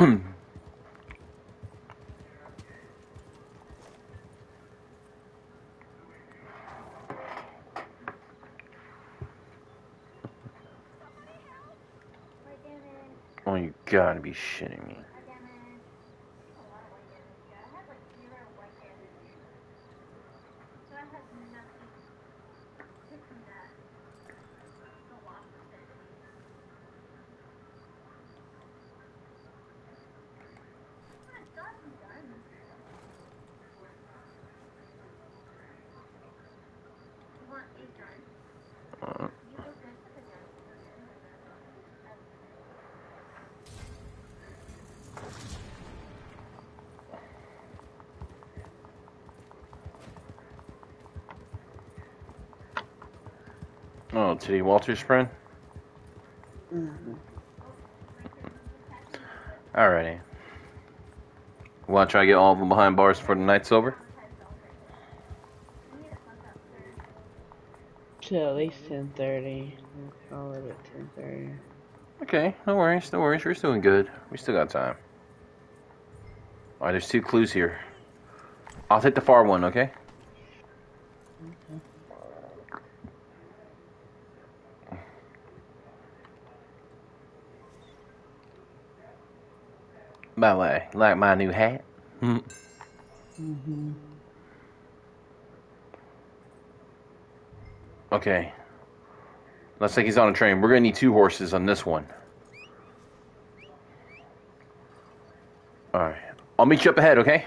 Mm. Gotta be shitting me. White damage. A lot of white damage. Yeah, I had like zero white damage. So I had nothing to combat the loss of density. I got some guns. You want a gun? Uh, You go good for the gun. Oh, Titty Walters friend? Mm-hmm. Alrighty. Want to try to get all of them behind bars before the night's over? Till at least ten thirty. We'll call it at ten thirty. Okay, no worries, no worries. We're still doing good. We still got time. Alright, there's two clues here. I'll take the far one, okay? By the way, like my new hat? Hmm. Mm-hmm. Okay. Looks like he's on a train. We're gonna need two horses on this one. Alright. I'll meet you up ahead? Okay.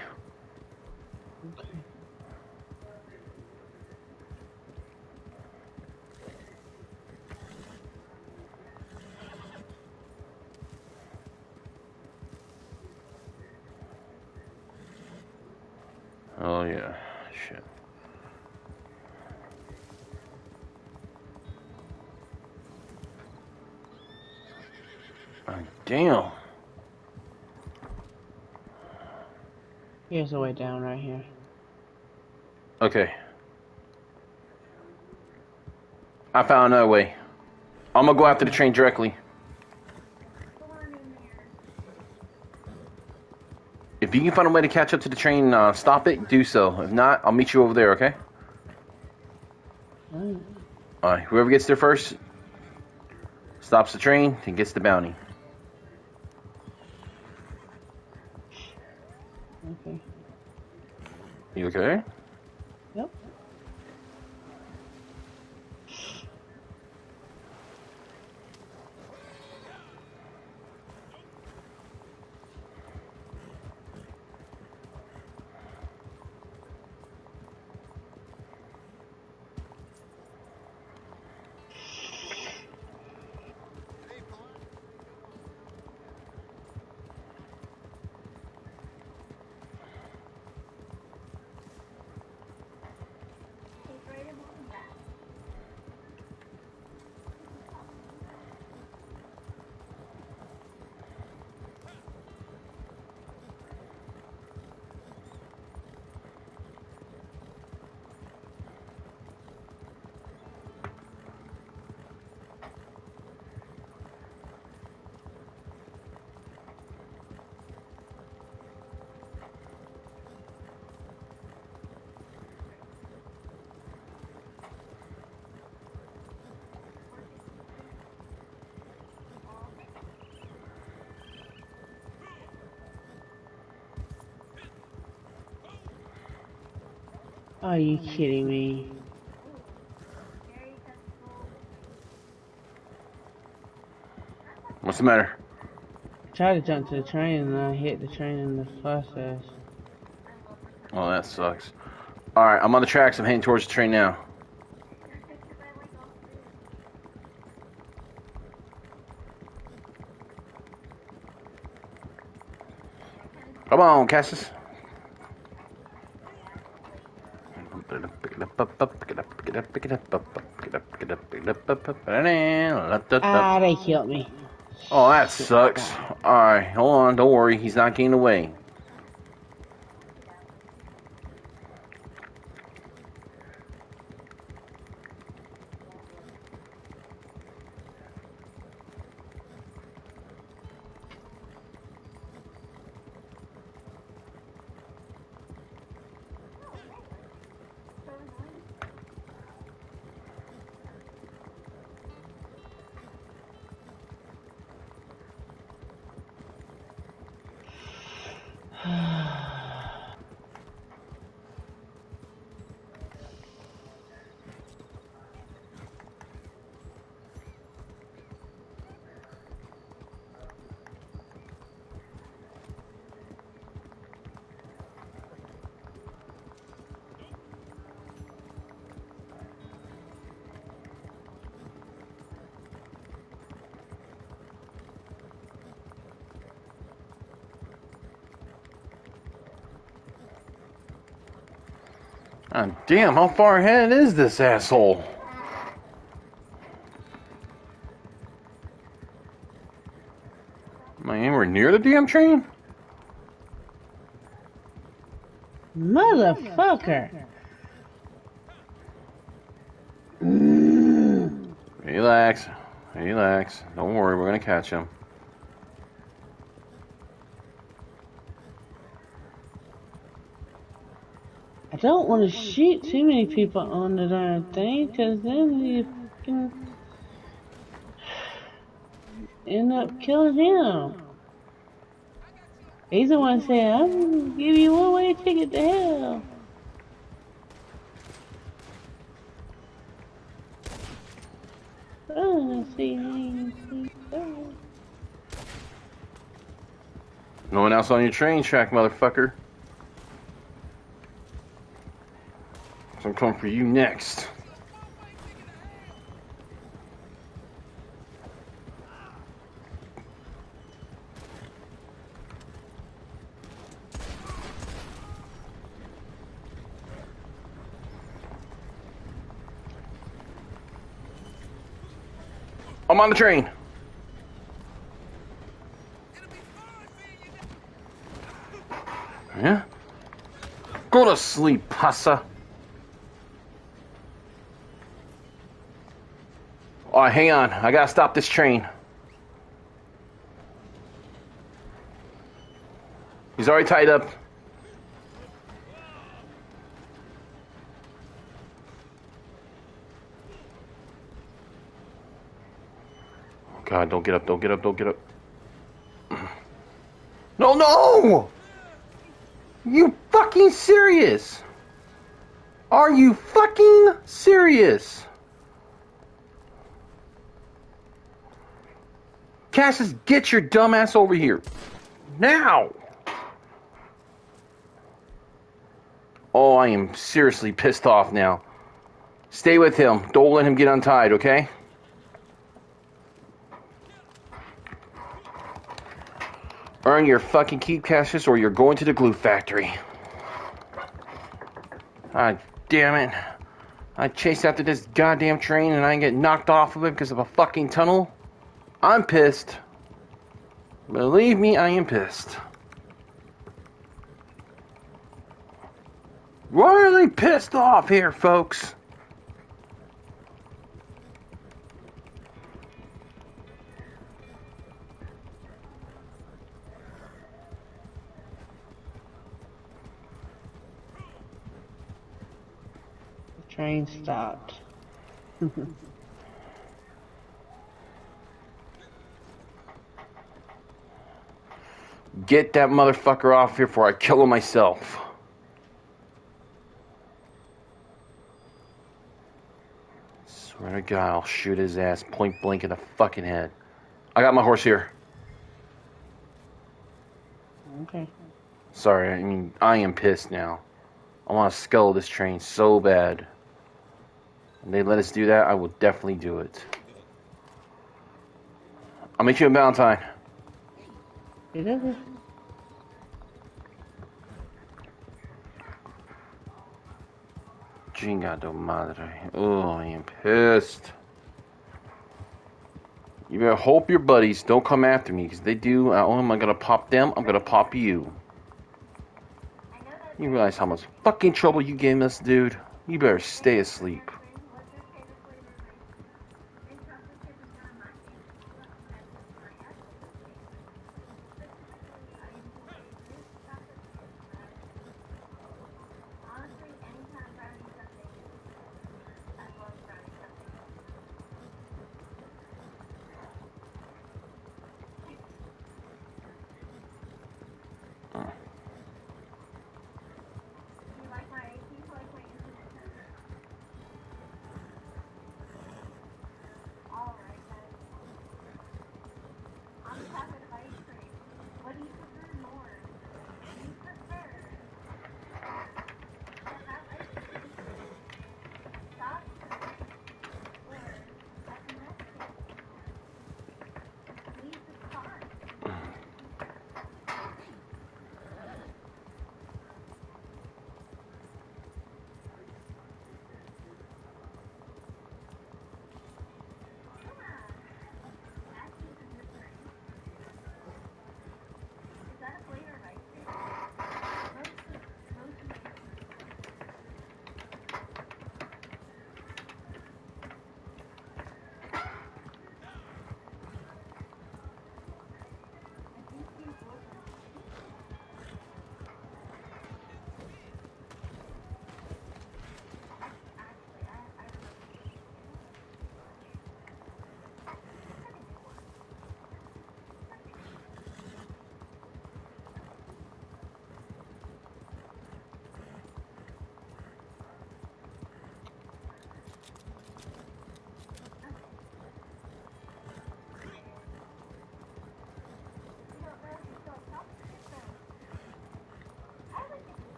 The way down right here. Okay. I found another way. I'm gonna go after the train directly. The one in there. If you can find a way to catch up to the train, uh, stop it, do so. If not, I'll meet you over there, okay? Alright. Alright, whoever gets there first stops the train and gets the bounty. Okay. You okay? Are you kidding me? What's the matter? Tried to jump to the train and I hit the train in the process. Oh, that sucks. Alright, I'm on the tracks. I'm heading towards the train now. Come on, Cassius. Ah, they killed me. Oh, that sucks. Alright, hold on. Don't worry. He's not getting away. God damn, how far ahead is this asshole? Am I anywhere near the damn train? Motherfucker. Relax. Relax. Don't worry, we're gonna catch him. Don't want to shoot too many people on the darn thing, because then you can end up killing him. He's the one saying, I'm gonna give you one way ticket to hell. Oh, see. No one else on your train track, motherfucker. I'm for you next. I'm on the train. Yeah? Go to sleep, passa. All right, hang on. I gotta stop this train. He's already tied up. Oh God, don't get up, don't get up, don't get up. No, no! You fucking serious? Are you fucking serious? Cassius, get your dumb ass over here. Now! Oh, I am seriously pissed off now. Stay with him. Don't let him get untied, okay? Earn your fucking keep, Cassius, or you're going to the glue factory. God damn it. I chased after this goddamn train and I get knocked off of it because of a fucking tunnel. I'm pissed. Believe me, I am pissed. Royally pissed off here, folks. The train stopped. Get that motherfucker off here before I kill him myself. Swear to God, I'll shoot his ass point blank in the fucking head. I got my horse here. Okay. Sorry, I mean, I am pissed now. I want to scuttle this train so bad. And they let us do that, I will definitely do it. I'll meet you in Valentine. It. Chingado madre. Oh, I am pissed. You better hope your buddies don't come after me, because they do. Oh, am I gonna pop them? I'm gonna pop you. You realize how much fucking trouble you gave us, dude? You better stay asleep.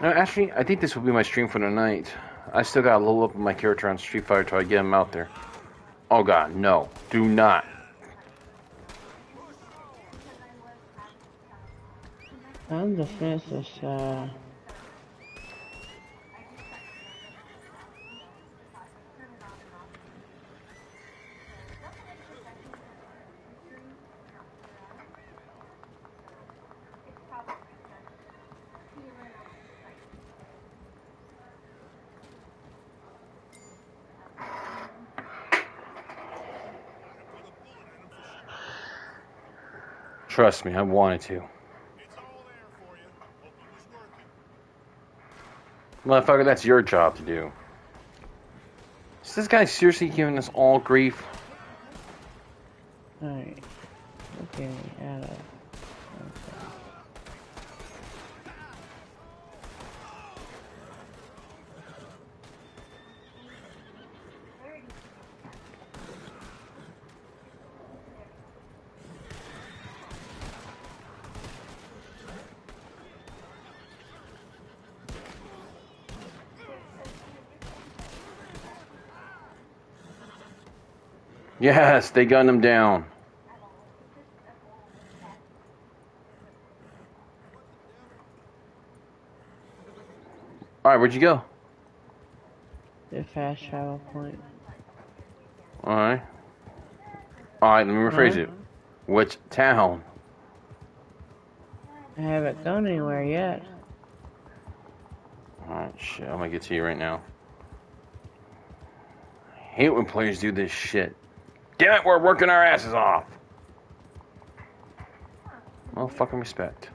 No, actually, I think this will be my stream for the night. I still gotta level up my character on Street Fighter till I get him out there. Oh god, no. Do not. I'm defensive side. Trust me, I wanted to. Motherfucker, that's your job to do. Is this guy seriously giving us all grief? Alright. Okay, out of. Yes, they gunned him down. Alright, where'd you go? The fast travel point. Alright. Alright, let me rephrase it. Uh-huh. Which town? I haven't gone anywhere yet. Alright, shit, I'm gonna get to you right now. I hate when players do this shit. Damn it, we're working our asses off. Well, fucking respect.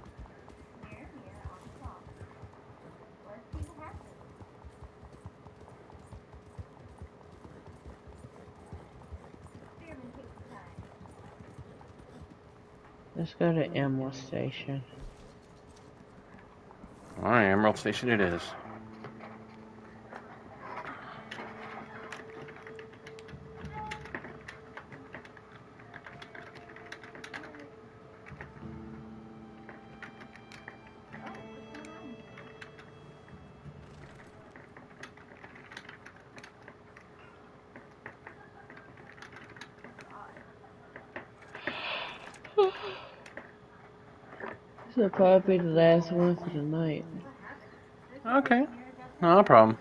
Let's go to Emerald Station. Alright, Emerald Station it is. Probably be the last one for the night. Okay. No problem.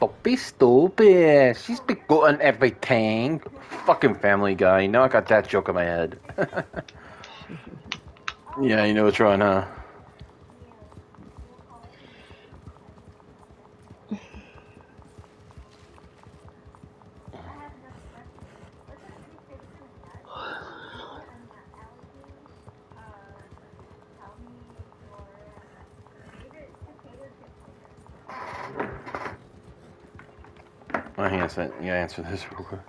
Don't be stupid. She's been good on everything. Fucking family guy. Now I got that joke in my head. yeah, you know what's wrong, huh? Handset. Yeah, answer this real quick.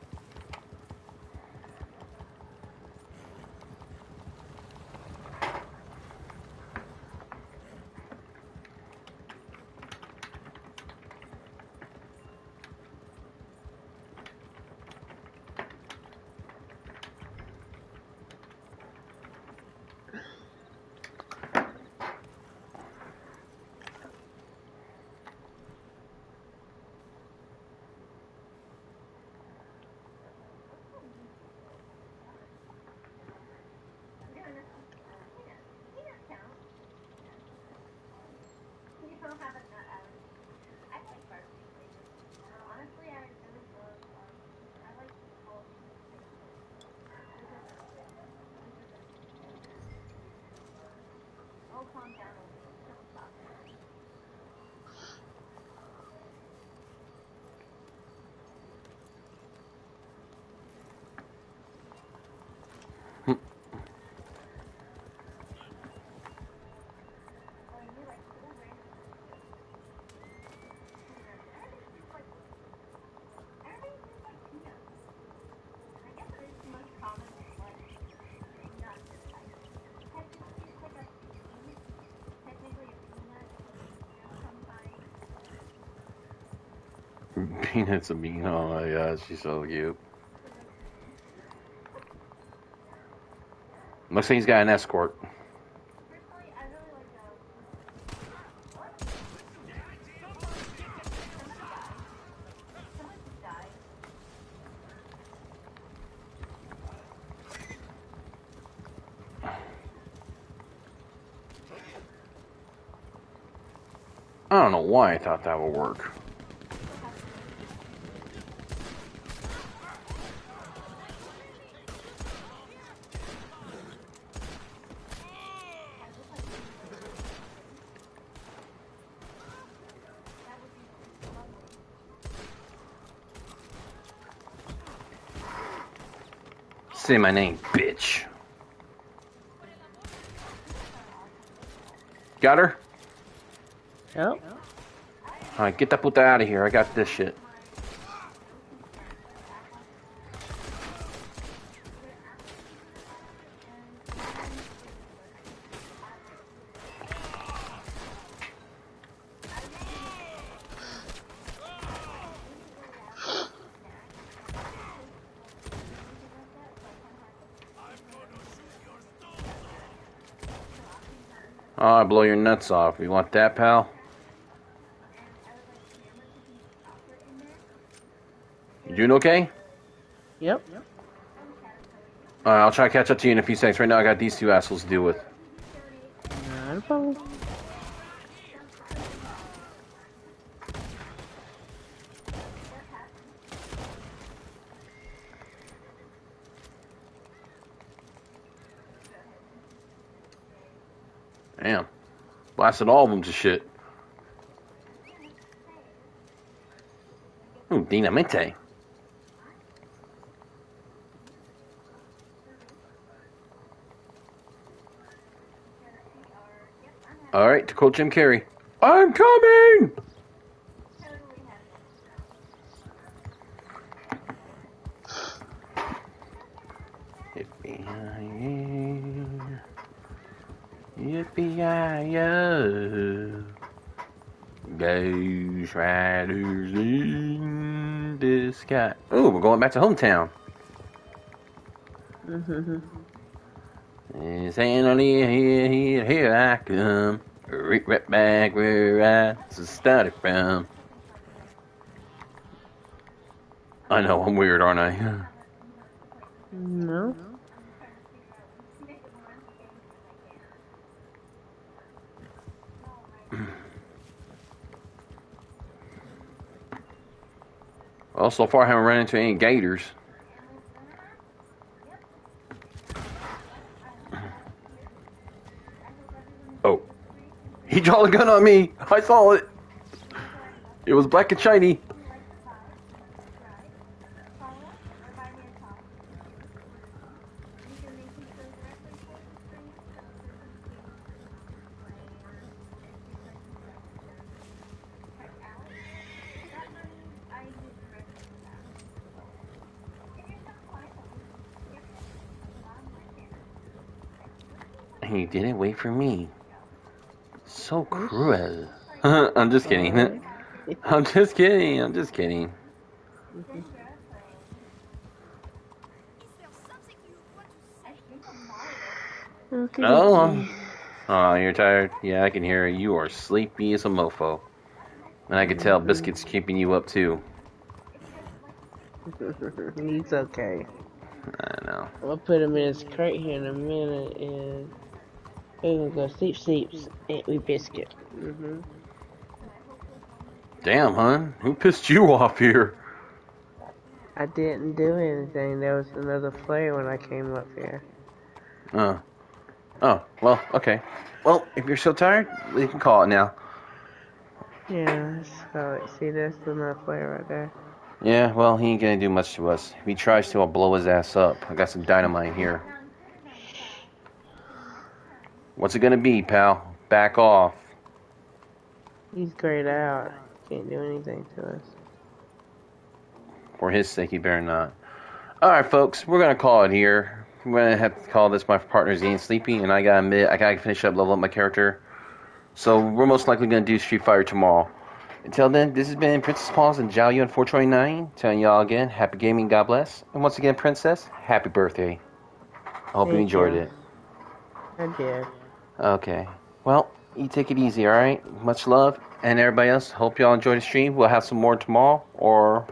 Peanuts a bean. Oh my god, she's so cute. Looks like he's got an escort. I don't know why I thought that would work. Say my name, bitch. Got her? Yep. Alright, get that puta out of here. I got this shit. I blow your nuts off. You want that, pal? You doing okay? Yep. Alright, I'll try to catch up to you in a few seconds. Right now, I got these two assholes to deal with. Not a problem. Damn. Blasted all of them to shit. Hmm, Ooh, dinamite. Alright, to quote Jim Carrey. I'm coming! Back to hometown. Mm-hmm. It's Anthony, here, here, here I come. Right, right back where I started from. I know, I'm weird, aren't I? No. Well, so far I haven't run into any gators. Oh. He draw a gun on me! I saw it! It was black and shiny. He didn't for me. So cruel. I'm just kidding. I'm just kidding. I'm just kidding. Okay. Oh, um, oh, you're tired? Yeah, I can hear it. You are sleepy as a mofo. And I can tell Biscuit's keeping you up too. He's okay. I know. I'll put him in his crate here in a minute and we're gonna go sleep, sleeps, and we biscuit. hmm Damn, hun. Who pissed you off here? I didn't do anything. There was another player when I came up here. Oh. Oh, well, okay. Well, if you're so tired, you can call it now. Yeah, so see, there's another player right there. Yeah, well, he ain't gonna do much to us. If he tries to, I'll blow his ass up. I got some dynamite here. What's it gonna be, pal? Back off. He's grayed out. Can't do anything to us. For his sake, he better not. Alright, folks, we're gonna call it here. We're gonna have to call this my partner's getting sleepy, and I gotta admit, I gotta finish up, level up my character. So, we're most likely gonna do Street Fighter tomorrow. Until then, this has been Princess Pawz and ZhaoYun 429, telling y'all again, happy gaming, God bless. And once again, Princess, happy birthday. I hope you Thank enjoyed you. it. I did. Okay. Well, you take it easy, all right? Much love. And everybody else, hope y'all enjoy the stream. We'll have some more tomorrow or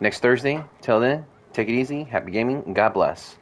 next Thursday. Till then, take it easy. Happy gaming and God bless.